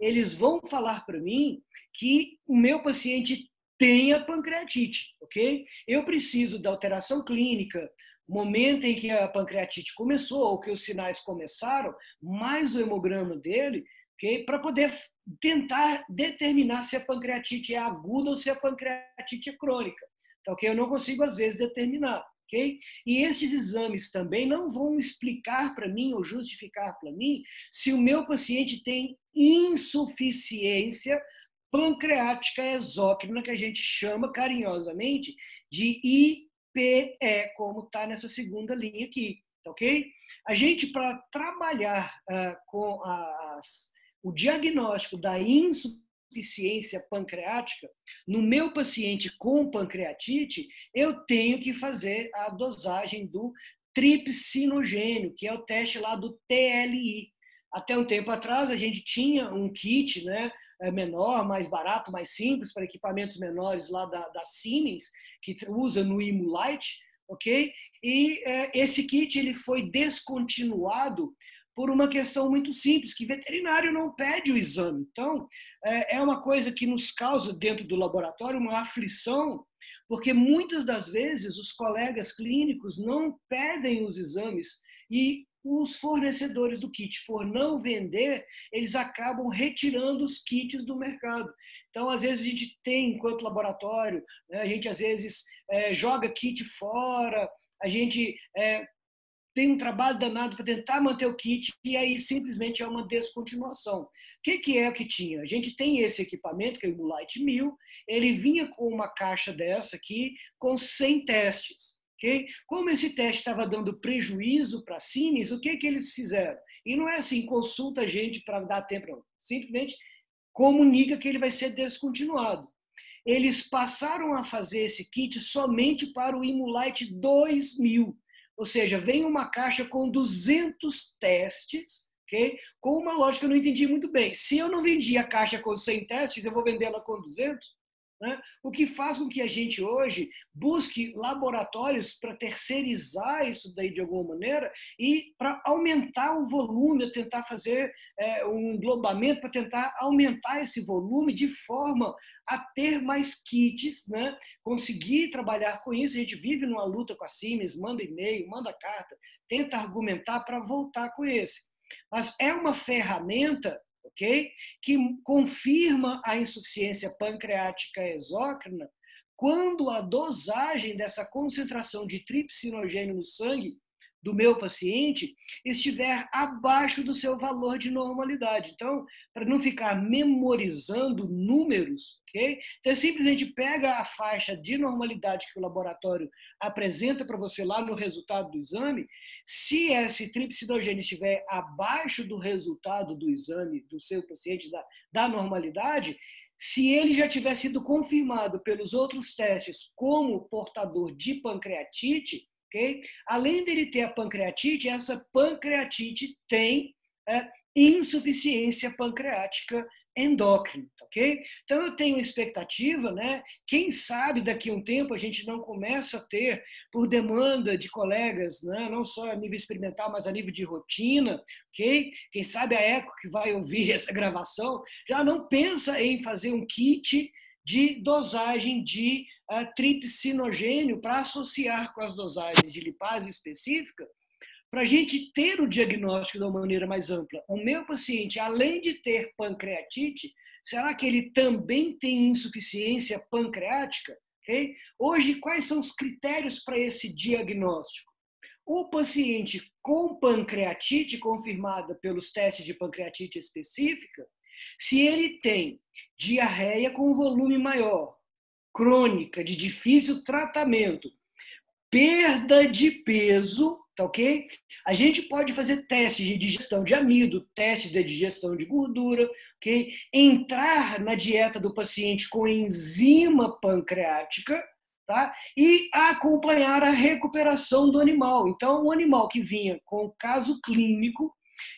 eles vão falar para mim que o meu paciente tenha pancreatite, ok? Eu preciso da alteração clínica, momento em que a pancreatite começou, ou que os sinais começaram, mais o hemograma dele, okay? para poder tentar determinar se a pancreatite é aguda ou se a pancreatite é crônica. Tá, okay? Eu não consigo, às vezes, determinar. ok? E esses exames também não vão explicar para mim ou justificar para mim se o meu paciente tem insuficiência pancreática exócrina, que a gente chama carinhosamente de IPE, como está nessa segunda linha aqui, tá ok? A gente, para trabalhar uh, com as, o diagnóstico da insuficiência pancreática, no meu paciente com pancreatite, eu tenho que fazer a dosagem do tripsinogênio, que é o teste lá do TLI. Até um tempo atrás, a gente tinha um kit, né, é, menor, mais barato, mais simples, para equipamentos menores lá da, da Siemens, que usa no Imulite, ok? E é, esse kit ele foi descontinuado por uma questão muito simples, que veterinário não pede o exame. Então, é, é uma coisa que nos causa dentro do laboratório uma aflição, porque muitas das vezes os colegas clínicos não pedem os exames e os fornecedores do kit, por não vender, eles acabam retirando os kits do mercado. Então, às vezes, a gente tem, enquanto laboratório, né, a gente às vezes é, joga kit fora, a gente é, tem um trabalho danado para tentar manter o kit e aí simplesmente é uma descontinuação. O que, que é o que tinha? A gente tem esse equipamento, que é o Imulite 1000, ele vinha com uma caixa dessa aqui, com 100 testes. Okay? Como esse teste estava dando prejuízo para a Siemens, o que, que eles fizeram? E não é assim, consulta a gente para dar tempo, simplesmente comunica que ele vai ser descontinuado. Eles passaram a fazer esse kit somente para o Imulite 2000, ou seja, vem uma caixa com 200 testes, okay? com uma lógica que eu não entendi muito bem. Se eu não vendi a caixa com 100 testes, eu vou vender ela com 200? Né? O que faz com que a gente hoje busque laboratórios para terceirizar isso daí de alguma maneira e para aumentar o volume, tentar fazer é, um englobamento para tentar aumentar esse volume de forma a ter mais kits, né? conseguir trabalhar com isso. A gente vive numa luta com a Siemens, manda e-mail, manda carta, tenta argumentar para voltar com esse. Mas é uma ferramenta ok? Que confirma a insuficiência pancreática exócrina quando a dosagem dessa concentração de tripsinogênio no sangue do meu paciente estiver abaixo do seu valor de normalidade. Então, para não ficar memorizando números, ok? Então, simplesmente pega a faixa de normalidade que o laboratório apresenta para você lá no resultado do exame. Se esse tripsidogênio estiver abaixo do resultado do exame do seu paciente, da, da normalidade, se ele já tiver sido confirmado pelos outros testes como portador de pancreatite, ok? Além dele ter a pancreatite, essa pancreatite tem é, insuficiência pancreática endócrina? Então eu tenho expectativa, né? Quem sabe daqui a um tempo a gente não começa a ter, por demanda de colegas, né? não só a nível experimental, mas a nível de rotina? Quem sabe a Eco que vai ouvir *laughs* essa gravação já não pensa em fazer um kit de dosagem de uh, tripsinogênio para associar com as dosagens de lipase específica, para a gente ter o diagnóstico de uma maneira mais ampla. O meu paciente, além de ter pancreatite, será que ele também tem insuficiência pancreática? Okay? Hoje, quais são os critérios para esse diagnóstico? O paciente com pancreatite confirmada pelos testes de pancreatite específica, se ele tem diarreia com volume maior, crônica, de difícil tratamento, perda de peso, tá ok? A gente pode fazer testes de digestão de amido, testes de digestão de gordura, ok? Entrar na dieta do paciente com enzima pancreática, tá? E acompanhar a recuperação do animal. Então, o animal que vinha com caso clínico,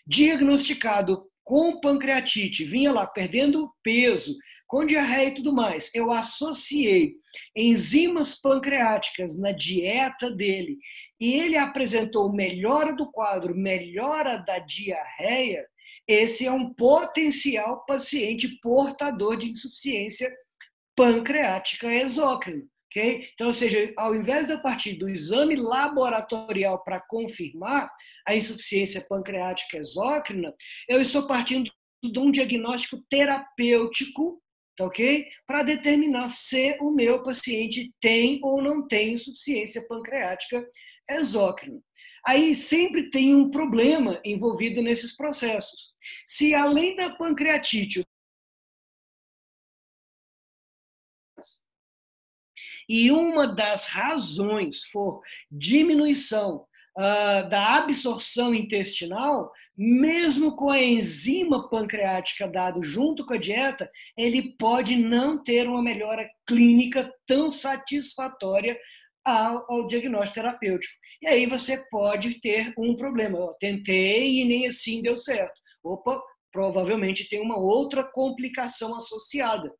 diagnosticado com pancreatite, vinha lá perdendo peso, com diarreia e tudo mais, eu associei enzimas pancreáticas na dieta dele e ele apresentou melhora do quadro, melhora da diarreia, esse é um potencial paciente portador de insuficiência pancreática exócrina. Então, ou seja, ao invés de eu partir do exame laboratorial para confirmar a insuficiência pancreática exócrina, eu estou partindo de um diagnóstico terapêutico tá ok? Para determinar se o meu paciente tem ou não tem insuficiência pancreática exócrina. Aí sempre tem um problema envolvido nesses processos. Se além da pancreatite e uma das razões for diminuição uh, da absorção intestinal, mesmo com a enzima pancreática dado junto com a dieta, ele pode não ter uma melhora clínica tão satisfatória ao, ao, diagnóstico terapêutico. E aí você pode ter um problema. Eu tentei e nem assim deu certo. Opa, provavelmente tem uma outra complicação associada.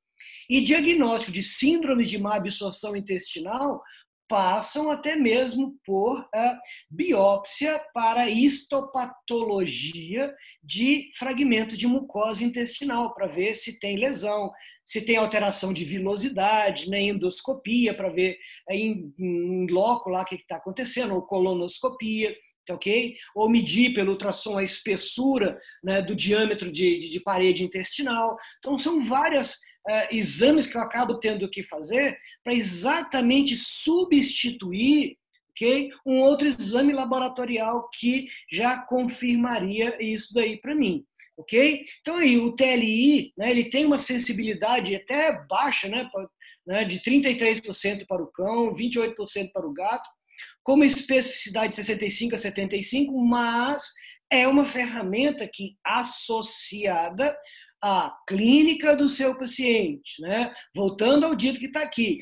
E diagnóstico de síndrome de má absorção intestinal passam até mesmo por uh, biópsia para histopatologia de fragmentos de mucosa intestinal, para ver se tem lesão, se tem alteração de vilosidade, né, endoscopia, para ver em, em loco lá o que está acontecendo, ou colonoscopia, tá ok? Ou medir pelo ultrassom a espessura né, do diâmetro de, de, de parede intestinal. Então, são várias exames que eu acabo tendo que fazer para exatamente substituir okay, um outro exame laboratorial que já confirmaria isso daí para mim. ok? Então aí o TLI, né, ele tem uma sensibilidade até baixa, né, né, de 33% para o cão, 28% para o gato, com uma especificidade de 65 a 75, mas é uma ferramenta que associada a clínica do seu paciente, né? voltando ao dito que está aqui,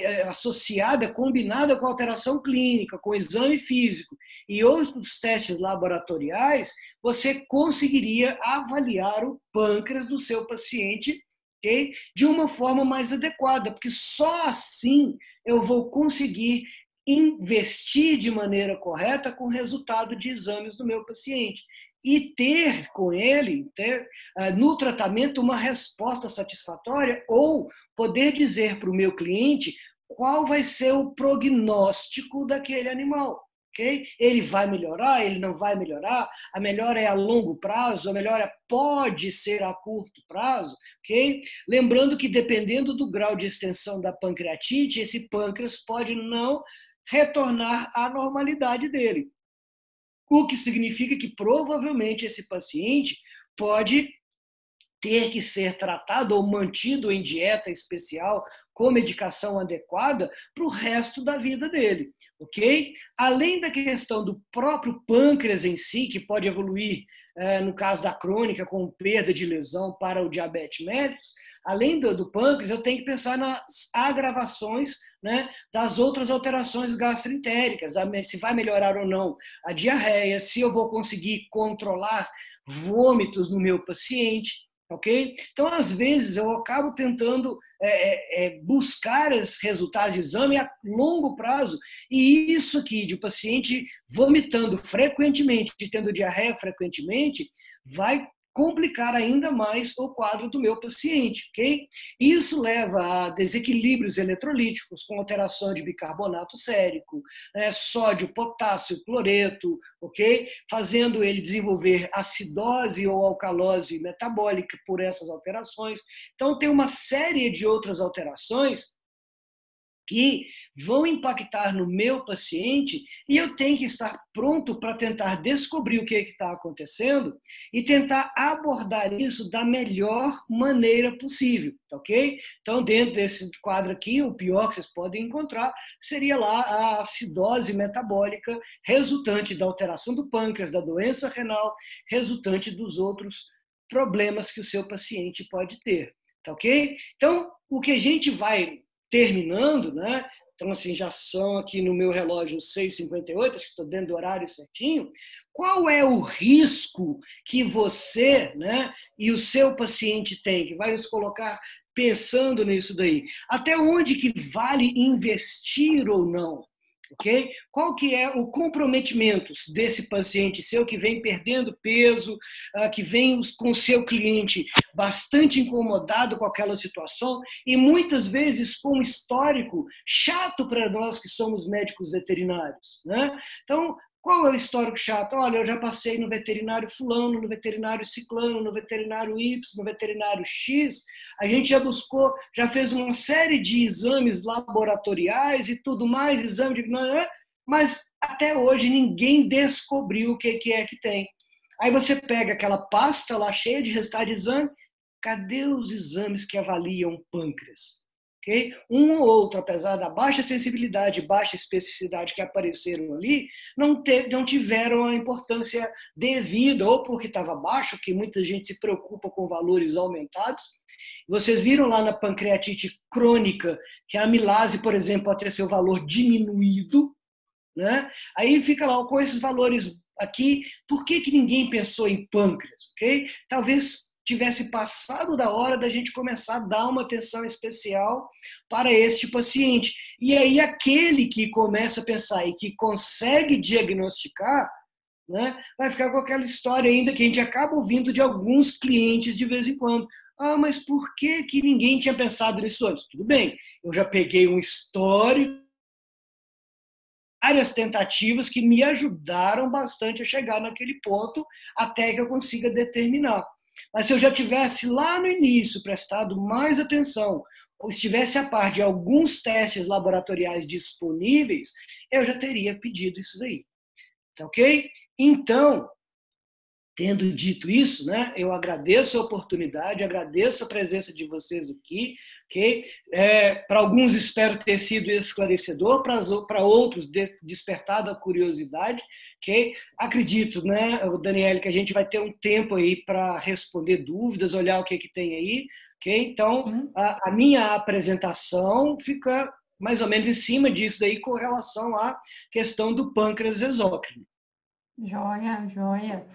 é, associada, combinada com alteração clínica, com exame físico e outros testes laboratoriais, você conseguiria avaliar o pâncreas do seu paciente okay? de uma forma mais adequada, porque só assim eu vou conseguir investir de maneira correta com o resultado de exames do meu paciente e ter com ele, ter ah, no tratamento, uma resposta satisfatória ou poder dizer para o meu cliente qual vai ser o prognóstico daquele animal. Okay? Ele vai melhorar, ele não vai melhorar, a melhora é a longo prazo, a melhora pode ser a curto prazo. Okay? Lembrando que, dependendo do grau de extensão da pancreatite, esse pâncreas pode não retornar à normalidade dele o que significa que provavelmente esse paciente pode ter que ser tratado ou mantido em dieta especial com medicação adequada para o resto da vida dele, ok? Além da questão do próprio pâncreas em si, que pode evoluir, é, no caso da crônica, com perda de lesão para o diabetes mellitus, além do pâncreas, eu tenho que pensar nas agravações né, das outras alterações gastroentéricas, se vai melhorar ou não a diarreia, se eu vou conseguir controlar vômitos no meu paciente, ok? Então, às vezes, eu acabo tentando é, é, é buscar os resultados de exame a longo prazo, e isso aqui de o paciente vomitando frequentemente, tendo diarreia frequentemente, vai complicar ainda mais o quadro do meu paciente, ok? Isso leva a desequilíbrios eletrolíticos, com alteração de bicarbonato sérico, né, sódio, potássio, cloreto, ok? Fazendo ele desenvolver acidose ou alcalose metabólica por essas alterações. Então, tem uma série de outras alterações que vão impactar no meu paciente e eu tenho que estar pronto para tentar descobrir o que está acontecendo e tentar abordar isso da melhor maneira possível, tá ok? Então, dentro desse quadro aqui, o pior que vocês podem encontrar seria lá a acidose metabólica resultante da alteração do pâncreas, da doença renal, resultante dos outros problemas que o seu paciente pode ter, tá ok? Então, o que a gente vai terminando, né? Então, assim, já são aqui no meu relógio 6h58, acho que estou dentro do horário certinho. Qual é o risco que você né, e o seu paciente tem, que vai nos colocar pensando nisso daí? Até onde que vale investir ou não? Ok? Qual que é o comprometimento desse paciente seu que vem perdendo peso, ah, que vem com seu cliente bastante incomodado com aquela situação e muitas vezes com um histórico chato para nós que somos médicos veterinários, né? Então, Qual é o histórico chato? Olha, eu já passei no veterinário fulano, no veterinário ciclano, no veterinário Y, no veterinário X. A gente já buscou, já fez uma série de exames laboratoriais e tudo mais, exame de... Mas até hoje ninguém descobriu o que é que tem. Aí você pega aquela pasta lá cheia de resultado de exame, cadê os exames que avaliam pâncreas? Okay? Um ou outro, apesar da baixa sensibilidade, baixa especificidade que apareceram ali, não, te, não tiveram a importância devida, ou porque estava baixo, que muita gente se preocupa com valores aumentados. Vocês viram lá na pancreatite crônica que a amilase, por exemplo, pode ter seu valor diminuído. Né? Aí fica lá com esses valores aqui, por que, que ninguém pensou em pâncreas? Okay? Talvez tivesse passado da hora da gente começar a dar uma atenção especial para este paciente. E aí aquele que começa a pensar e que consegue diagnosticar, né, vai ficar com aquela história ainda que a gente acaba ouvindo de alguns clientes de vez em quando. Ah, mas por que, que ninguém tinha pensado nisso antes? Tudo bem, eu já peguei um histórico, várias tentativas que me ajudaram bastante a chegar naquele ponto até que eu consiga determinar. Mas se eu já tivesse lá no início prestado mais atenção, ou estivesse a par de alguns testes laboratoriais disponíveis, eu já teria pedido isso daí. Tá ok? Então, Tendo dito isso, né, eu agradeço a oportunidade, agradeço a presença de vocês aqui, ok? É, para alguns espero ter sido esclarecedor, para outros despertado a curiosidade, ok? Acredito, né, Daniel, que a gente vai ter um tempo aí para responder dúvidas, olhar o que, que tem aí, ok? Então, uhum. a, a minha apresentação fica mais ou menos em cima disso daí com relação à questão do pâncreas exócrino. Joia, joia.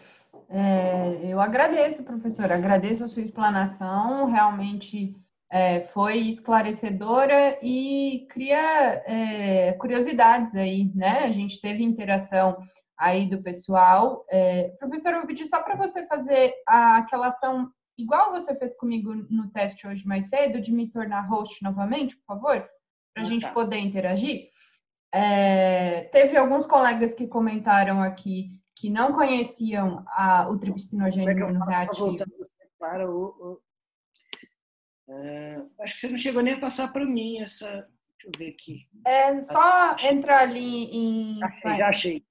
É, eu agradeço, professora, agradeço a sua explanação, realmente é, foi esclarecedora e cria é, curiosidades aí, né? A gente teve interação aí do pessoal. É, professora, eu vou pedir só para você fazer aquela ação igual você fez comigo no teste hoje mais cedo, de me tornar host novamente, por favor, para a ah, gente tá. poder interagir. É, teve alguns colegas que comentaram aqui que não conheciam a, o tripsinogênio é reativo. Para o, o uh, acho que você não chegou nem a passar para mim essa. Deixa eu ver aqui. É só entrar ali em. Achei, já achei.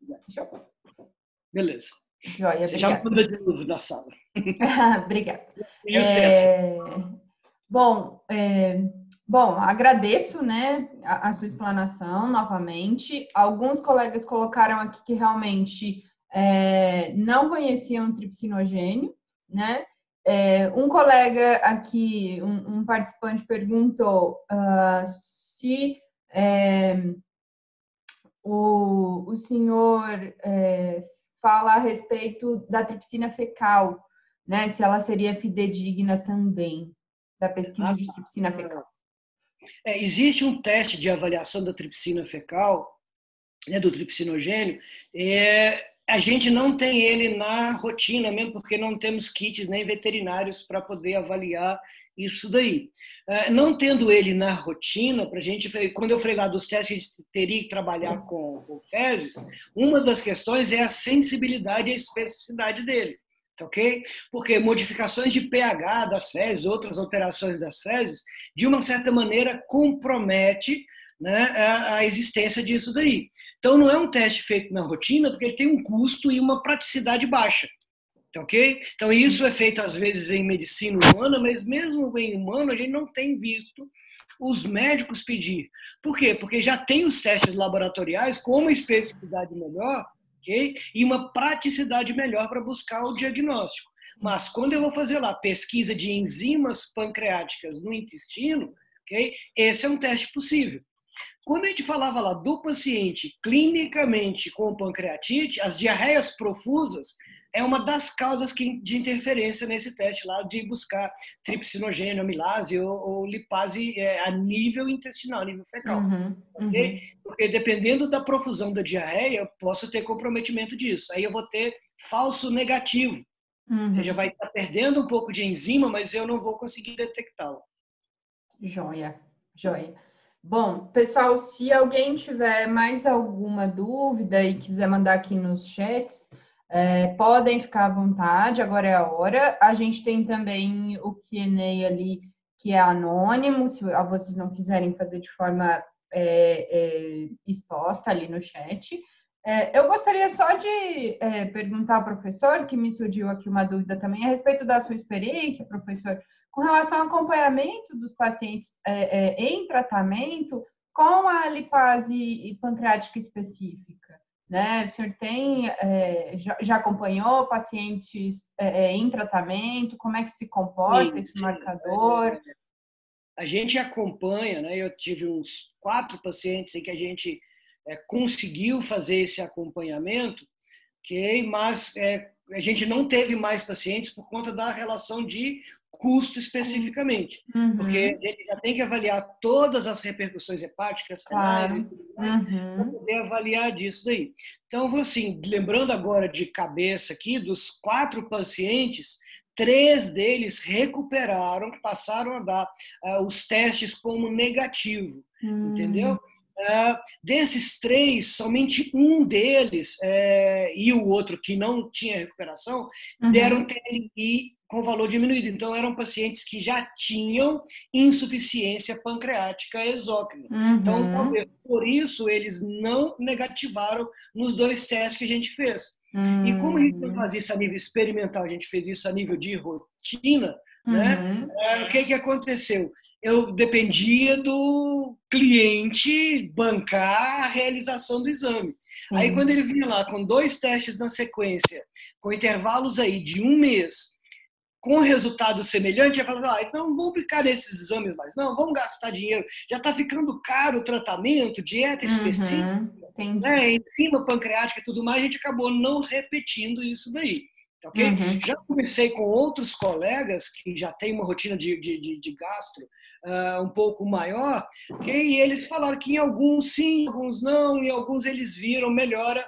Beleza. Joia, você já muda de novo da sala. *laughs* obrigada. E o é... Bom, é... Bom, agradeço né, a, a, sua explanação novamente. Alguns colegas colocaram aqui que realmente é, não conheciam tripsinogênio, né? É, um colega aqui, um, um participante perguntou uh, se é, o, o senhor é, fala a respeito da tripsina fecal, né? Se ela seria fidedigna também da pesquisa ah, de tripsina fecal. É, existe um teste de avaliação da tripsina fecal, né, do tripsinogênio, é, a gente não tem ele na rotina mesmo, porque não temos kits nem veterinários para poder avaliar isso daí. É, não tendo ele na rotina, para gente, quando eu falei lá dos testes, a gente teria que trabalhar com, com fezes, uma das questões é a sensibilidade e a especificidade dele. Tá ok? Porque modificações de pH das fezes, outras alterações das fezes, de uma certa maneira compromete né, a, a existência disso daí. Então, não é um teste feito na rotina, porque ele tem um custo e uma praticidade baixa. Tá ok? Então, isso é feito às vezes em medicina humana, mas mesmo em humano, a gente não tem visto os médicos pedir. Por quê? Porque já tem os testes laboratoriais com uma especificidade melhor ok? e uma praticidade melhor para buscar o diagnóstico. Mas quando eu vou fazer lá pesquisa de enzimas pancreáticas no intestino, ok? esse é um teste possível. Quando a gente falava lá do paciente clinicamente com pancreatite, as diarreias profusas é uma das causas de interferência nesse teste lá de buscar tripsinogênio, amilase ou, ou lipase é, a nível intestinal, a nível fecal. Uhum, okay? uhum. Porque dependendo da profusão da diarreia, eu posso ter comprometimento disso. Aí eu vou ter falso negativo. Uhum. Ou seja, vai estar perdendo um pouco de enzima, mas eu não vou conseguir detectá-lo. Joia, joia. Bom, pessoal, se alguém tiver mais alguma dúvida e quiser mandar aqui nos chats, é, podem ficar à vontade, agora é a hora. A gente tem também o QA ali, que é anônimo, se vocês não quiserem fazer de forma é, é, exposta ali no chat. É, eu gostaria só de é, perguntar ao professor, que me surgiu aqui uma dúvida também, a respeito da sua experiência, professor, com relação ao acompanhamento dos pacientes é, é, em tratamento com a lipase pancreática específica. Né? O senhor tem, é, já, já, acompanhou pacientes é, em tratamento? Como é que se comporta sim, esse marcador? A gente acompanha, né? Eu tive uns quatro pacientes em que a gente é, conseguiu fazer esse acompanhamento, okay? mas é, a gente não teve mais pacientes por conta da relação de custo especificamente, uhum. porque gente já tem que avaliar todas as repercussões hepáticas, renais claro. uhum. para poder avaliar disso daí. Então, assim, lembrando agora de cabeça aqui, dos quatro pacientes, três deles recuperaram, passaram a dar uh, os testes como negativo, uhum. entendeu? Uh, desses três, somente um deles é, e o outro que não tinha recuperação uhum. deram TNI com valor diminuído. Então, eram pacientes que já tinham insuficiência pancreática exócrina. Uhum. Então, talvez por isso eles não negativaram nos dois testes que a gente fez. Uhum. E como a gente não fazia isso a nível experimental, a gente fez isso a nível de rotina, né? É, o que, que aconteceu? Eu dependia do cliente bancar a realização do exame. Uhum. Aí, quando ele vinha lá com dois testes na sequência, com intervalos aí de um mês, com resultado semelhante, ia falar, ah, então vamos ficar nesses exames mais, não, vamos gastar dinheiro, já está ficando caro o tratamento, dieta uhum. específica, uhum. né, enzima pancreática e tudo mais, a gente acabou não repetindo isso daí. Okay? Uhum. Já conversei com outros colegas que já têm uma rotina de, de, de, de gastro uh, um pouco maior, okay? e eles falaram que em alguns sim, em alguns não, em alguns eles viram melhora,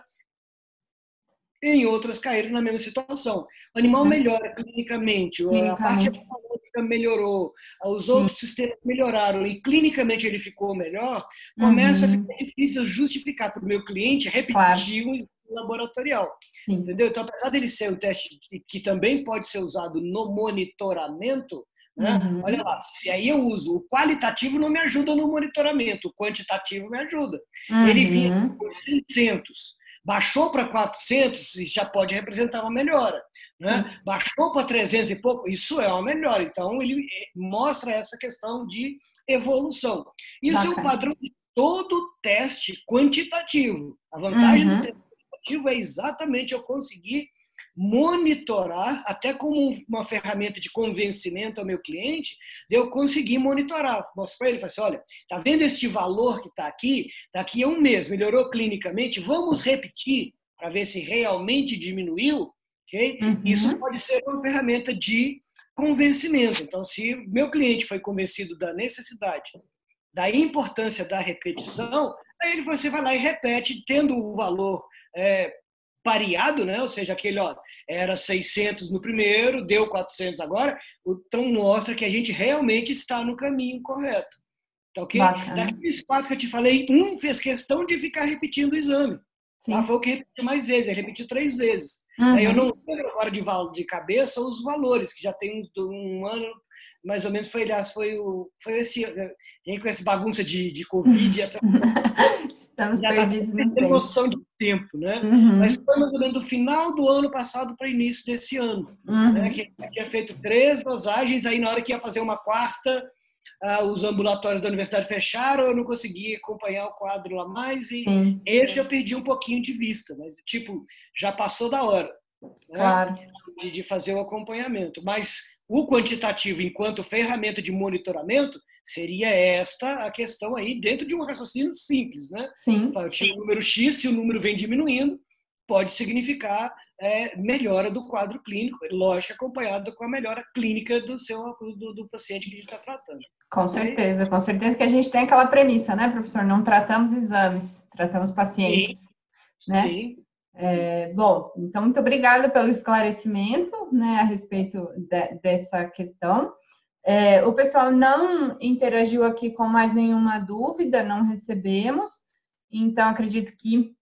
em outras caíram na mesma situação. O animal uhum. melhora clinicamente, a parte hepatológica melhorou, os outros uhum. sistemas melhoraram e clinicamente ele ficou melhor, começa uhum. a ficar difícil justificar para o meu cliente repetir claro. um laboratorial. Sim. Entendeu? Então, apesar dele ser um teste que também pode ser usado no monitoramento, né? Uhum. olha lá, se aí eu uso o qualitativo não me ajuda no monitoramento, o quantitativo me ajuda. Uhum. Ele vinha por 600, baixou para 400 e já pode representar uma melhora. Né? Baixou para 300 e pouco, isso é uma melhora. Então, ele eh, mostra essa questão de evolução. Isso Bacana. é um padrão de todo teste quantitativo. A vantagem uhum. do teste objetivo é exatamente eu conseguir monitorar, até como uma ferramenta de convencimento ao meu cliente, de eu conseguir monitorar. Mostro para ele, falo assim, olha, tá vendo este valor que está aqui? Daqui a um mês melhorou clinicamente, vamos repetir para ver se realmente diminuiu, ok? Uhum. Isso pode ser uma ferramenta de convencimento. Então, se meu cliente foi convencido da necessidade, da importância da repetição, aí você vai lá e repete, tendo o valor é, pareado, né? ou seja, aquele ó, era 600 no primeiro, deu 400 agora, então mostra que a gente realmente está no caminho correto. Tá ok? Daqueles quatro que eu te falei, um fez questão de ficar repetindo o exame. Sim. Ah, foi o que repetiu mais vezes, ele repetiu três vezes. Uhum. Aí eu não lembro agora de, de cabeça os valores, que já tem um, um ano mais ou menos foi, aliás, foi, o, foi esse, com essa bagunça de, de Covid, essa *laughs* Estamos já perdidos no tempo. noção de tempo, né? Uhum. Mas foi mais ou menos do final do ano passado para início desse ano, uhum. né? que tinha feito três dosagens, aí na hora que ia fazer uma quarta, ah, os ambulatórios da universidade fecharam, eu não consegui acompanhar o quadro lá mais, e Sim. esse eu perdi um pouquinho de vista, mas tipo, já passou da hora. Né? Claro. De, de fazer o acompanhamento. Mas o quantitativo, enquanto ferramenta de monitoramento, seria esta a questão aí dentro de um raciocínio simples, né? Sim. Eu tinha o número X, se o número vem diminuindo, pode significar é, melhora do quadro clínico, lógico, acompanhado com a melhora clínica do seu do, do paciente que a gente está tratando. Com certeza, com certeza que a gente tem aquela premissa, né, professor? Não tratamos exames, tratamos pacientes. Sim. Né? Sim. É, bom, então, muito obrigada pelo esclarecimento né, a respeito de, dessa questão. É, o pessoal não interagiu aqui com mais nenhuma dúvida, não recebemos, então acredito que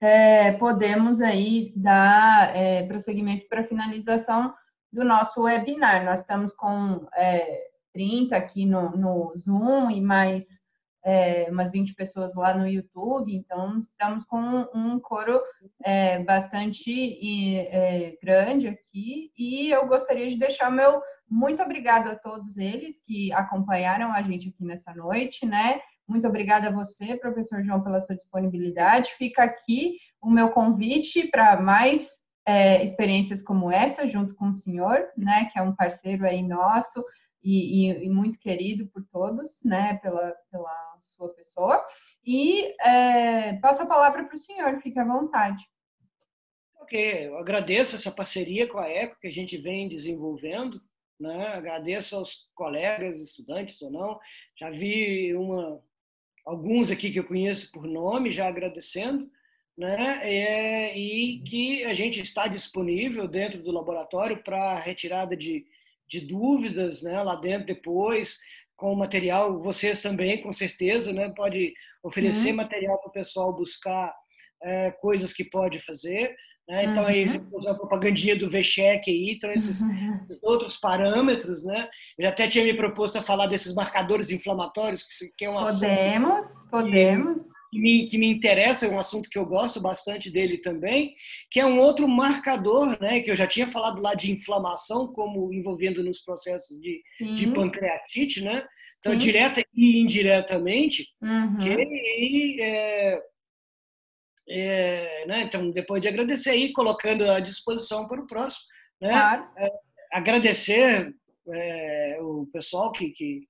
é, podemos aí dar é, prosseguimento para finalização do nosso webinar. Nós estamos com é, 30 aqui no, no Zoom e mais é, umas 20 pessoas lá no YouTube, então estamos com um, coro é, bastante é, grande aqui e eu gostaria de deixar meu muito obrigado a todos eles que acompanharam a gente aqui nessa noite, né? Muito obrigada a você, professor João, pela sua disponibilidade. Fica aqui o meu convite para mais é, experiências como essa, junto com o senhor, né, que é um parceiro aí nosso e, e, e muito querido por todos, né, pela, pela sua pessoa. E é, passo a palavra para o senhor, fique à vontade. Ok, eu agradeço essa parceria com a ECO que a gente vem desenvolvendo. Né? Agradeço aos colegas, estudantes ou não. Já vi uma, alguns aqui que eu conheço por nome, já agradecendo, né? É, e que a gente está disponível dentro do laboratório para retirada de, de dúvidas, né? Lá dentro depois, com material, vocês também, com certeza, né? Pode oferecer uhum. material para o pessoal buscar é, coisas que pode fazer. Né? Então, aí, uhum. a propagandinha do VCHEC aí, então esses, uhum. esses, outros parâmetros, né? Eu até tinha me proposto a falar desses marcadores inflamatórios, que, que é um podemos, assunto... Podemos, que me, que me interessa, é um assunto que eu gosto bastante dele também, que é um outro marcador, né, que eu já tinha falado lá de inflamação, como envolvendo nos processos de, de pancreatite, né? Então, Sim. direta e indiretamente, uhum. que é, é, né? Então, depois de agradecer aí, colocando à disposição para o próximo. Né? Claro. É, agradecer é, o pessoal que, que,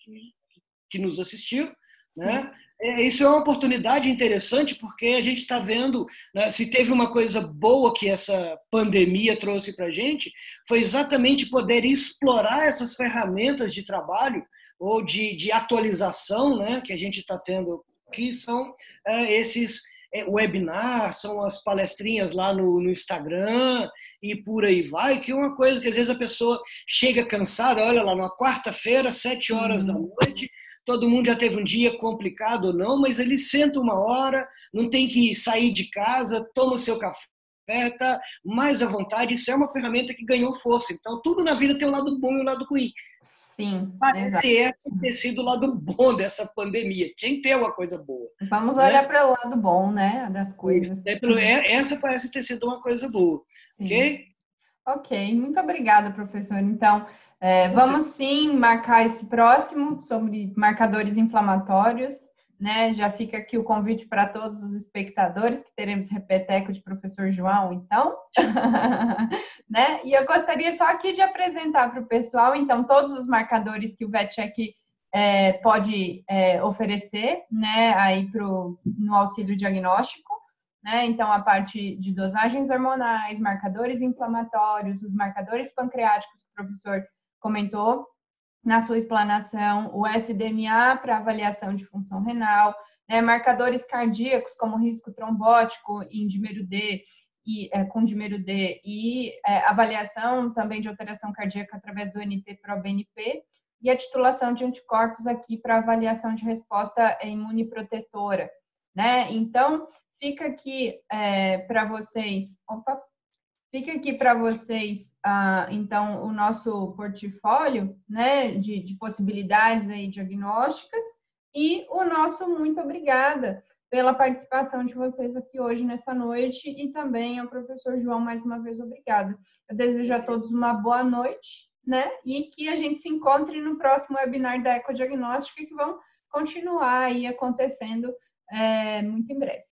que, nos assistiu. Né? É, isso é uma oportunidade interessante porque a gente está vendo né, se teve uma coisa boa que essa pandemia trouxe para a gente foi exatamente poder explorar essas ferramentas de trabalho ou de, de atualização né, que a gente está tendo que são é, esses é, webinar, são as palestrinhas lá no, no, Instagram e por aí vai, que é uma coisa que às vezes a pessoa chega cansada, olha lá, numa quarta-feira, sete horas da uhum. noite, todo mundo já teve um dia complicado ou não, mas ele senta uma hora, não tem que sair de casa, toma o seu café, tá mais à vontade, isso é uma ferramenta que ganhou força. Então, tudo na vida tem um lado bom e um lado ruim. Sim. Parece esse ter sido o lado bom dessa pandemia. Tinha que ter uma coisa boa. Vamos né? olhar para o lado bom, né? Das coisas. É, é, essa parece ter sido uma coisa boa. Sim. Ok? Ok, muito obrigada, professor. Então, é, vamos sim marcar esse próximo sobre marcadores inflamatórios né? Já fica aqui o convite para todos os espectadores que teremos repeteco de professor João, então, *laughs* né? E eu gostaria só aqui de apresentar para o pessoal, então, todos os marcadores que o VetCheck é, pode é, oferecer, né? Aí pro, no auxílio diagnóstico, né? Então, a parte de dosagens hormonais, marcadores inflamatórios, os marcadores pancreáticos que o professor comentou, na sua explanação o SDMA para avaliação de função renal, né, marcadores cardíacos como risco trombótico em dímero D e é, com dímero D e é, avaliação também de alteração cardíaca através do NT-proBNP e a titulação de anticorpos aqui para avaliação de resposta imunoprotetora, né? Então fica aqui é, para vocês, opa, Fica aqui para vocês, ah, então, o nosso portfólio né, de, de possibilidades aí diagnósticas e o nosso muito obrigada pela participação de vocês aqui hoje nessa noite e também ao professor João, mais uma vez, obrigada. Eu desejo a todos uma boa noite, né? E que a gente se encontre no próximo webinar da Ecodiagnóstica que vão continuar aí acontecendo é, muito em breve.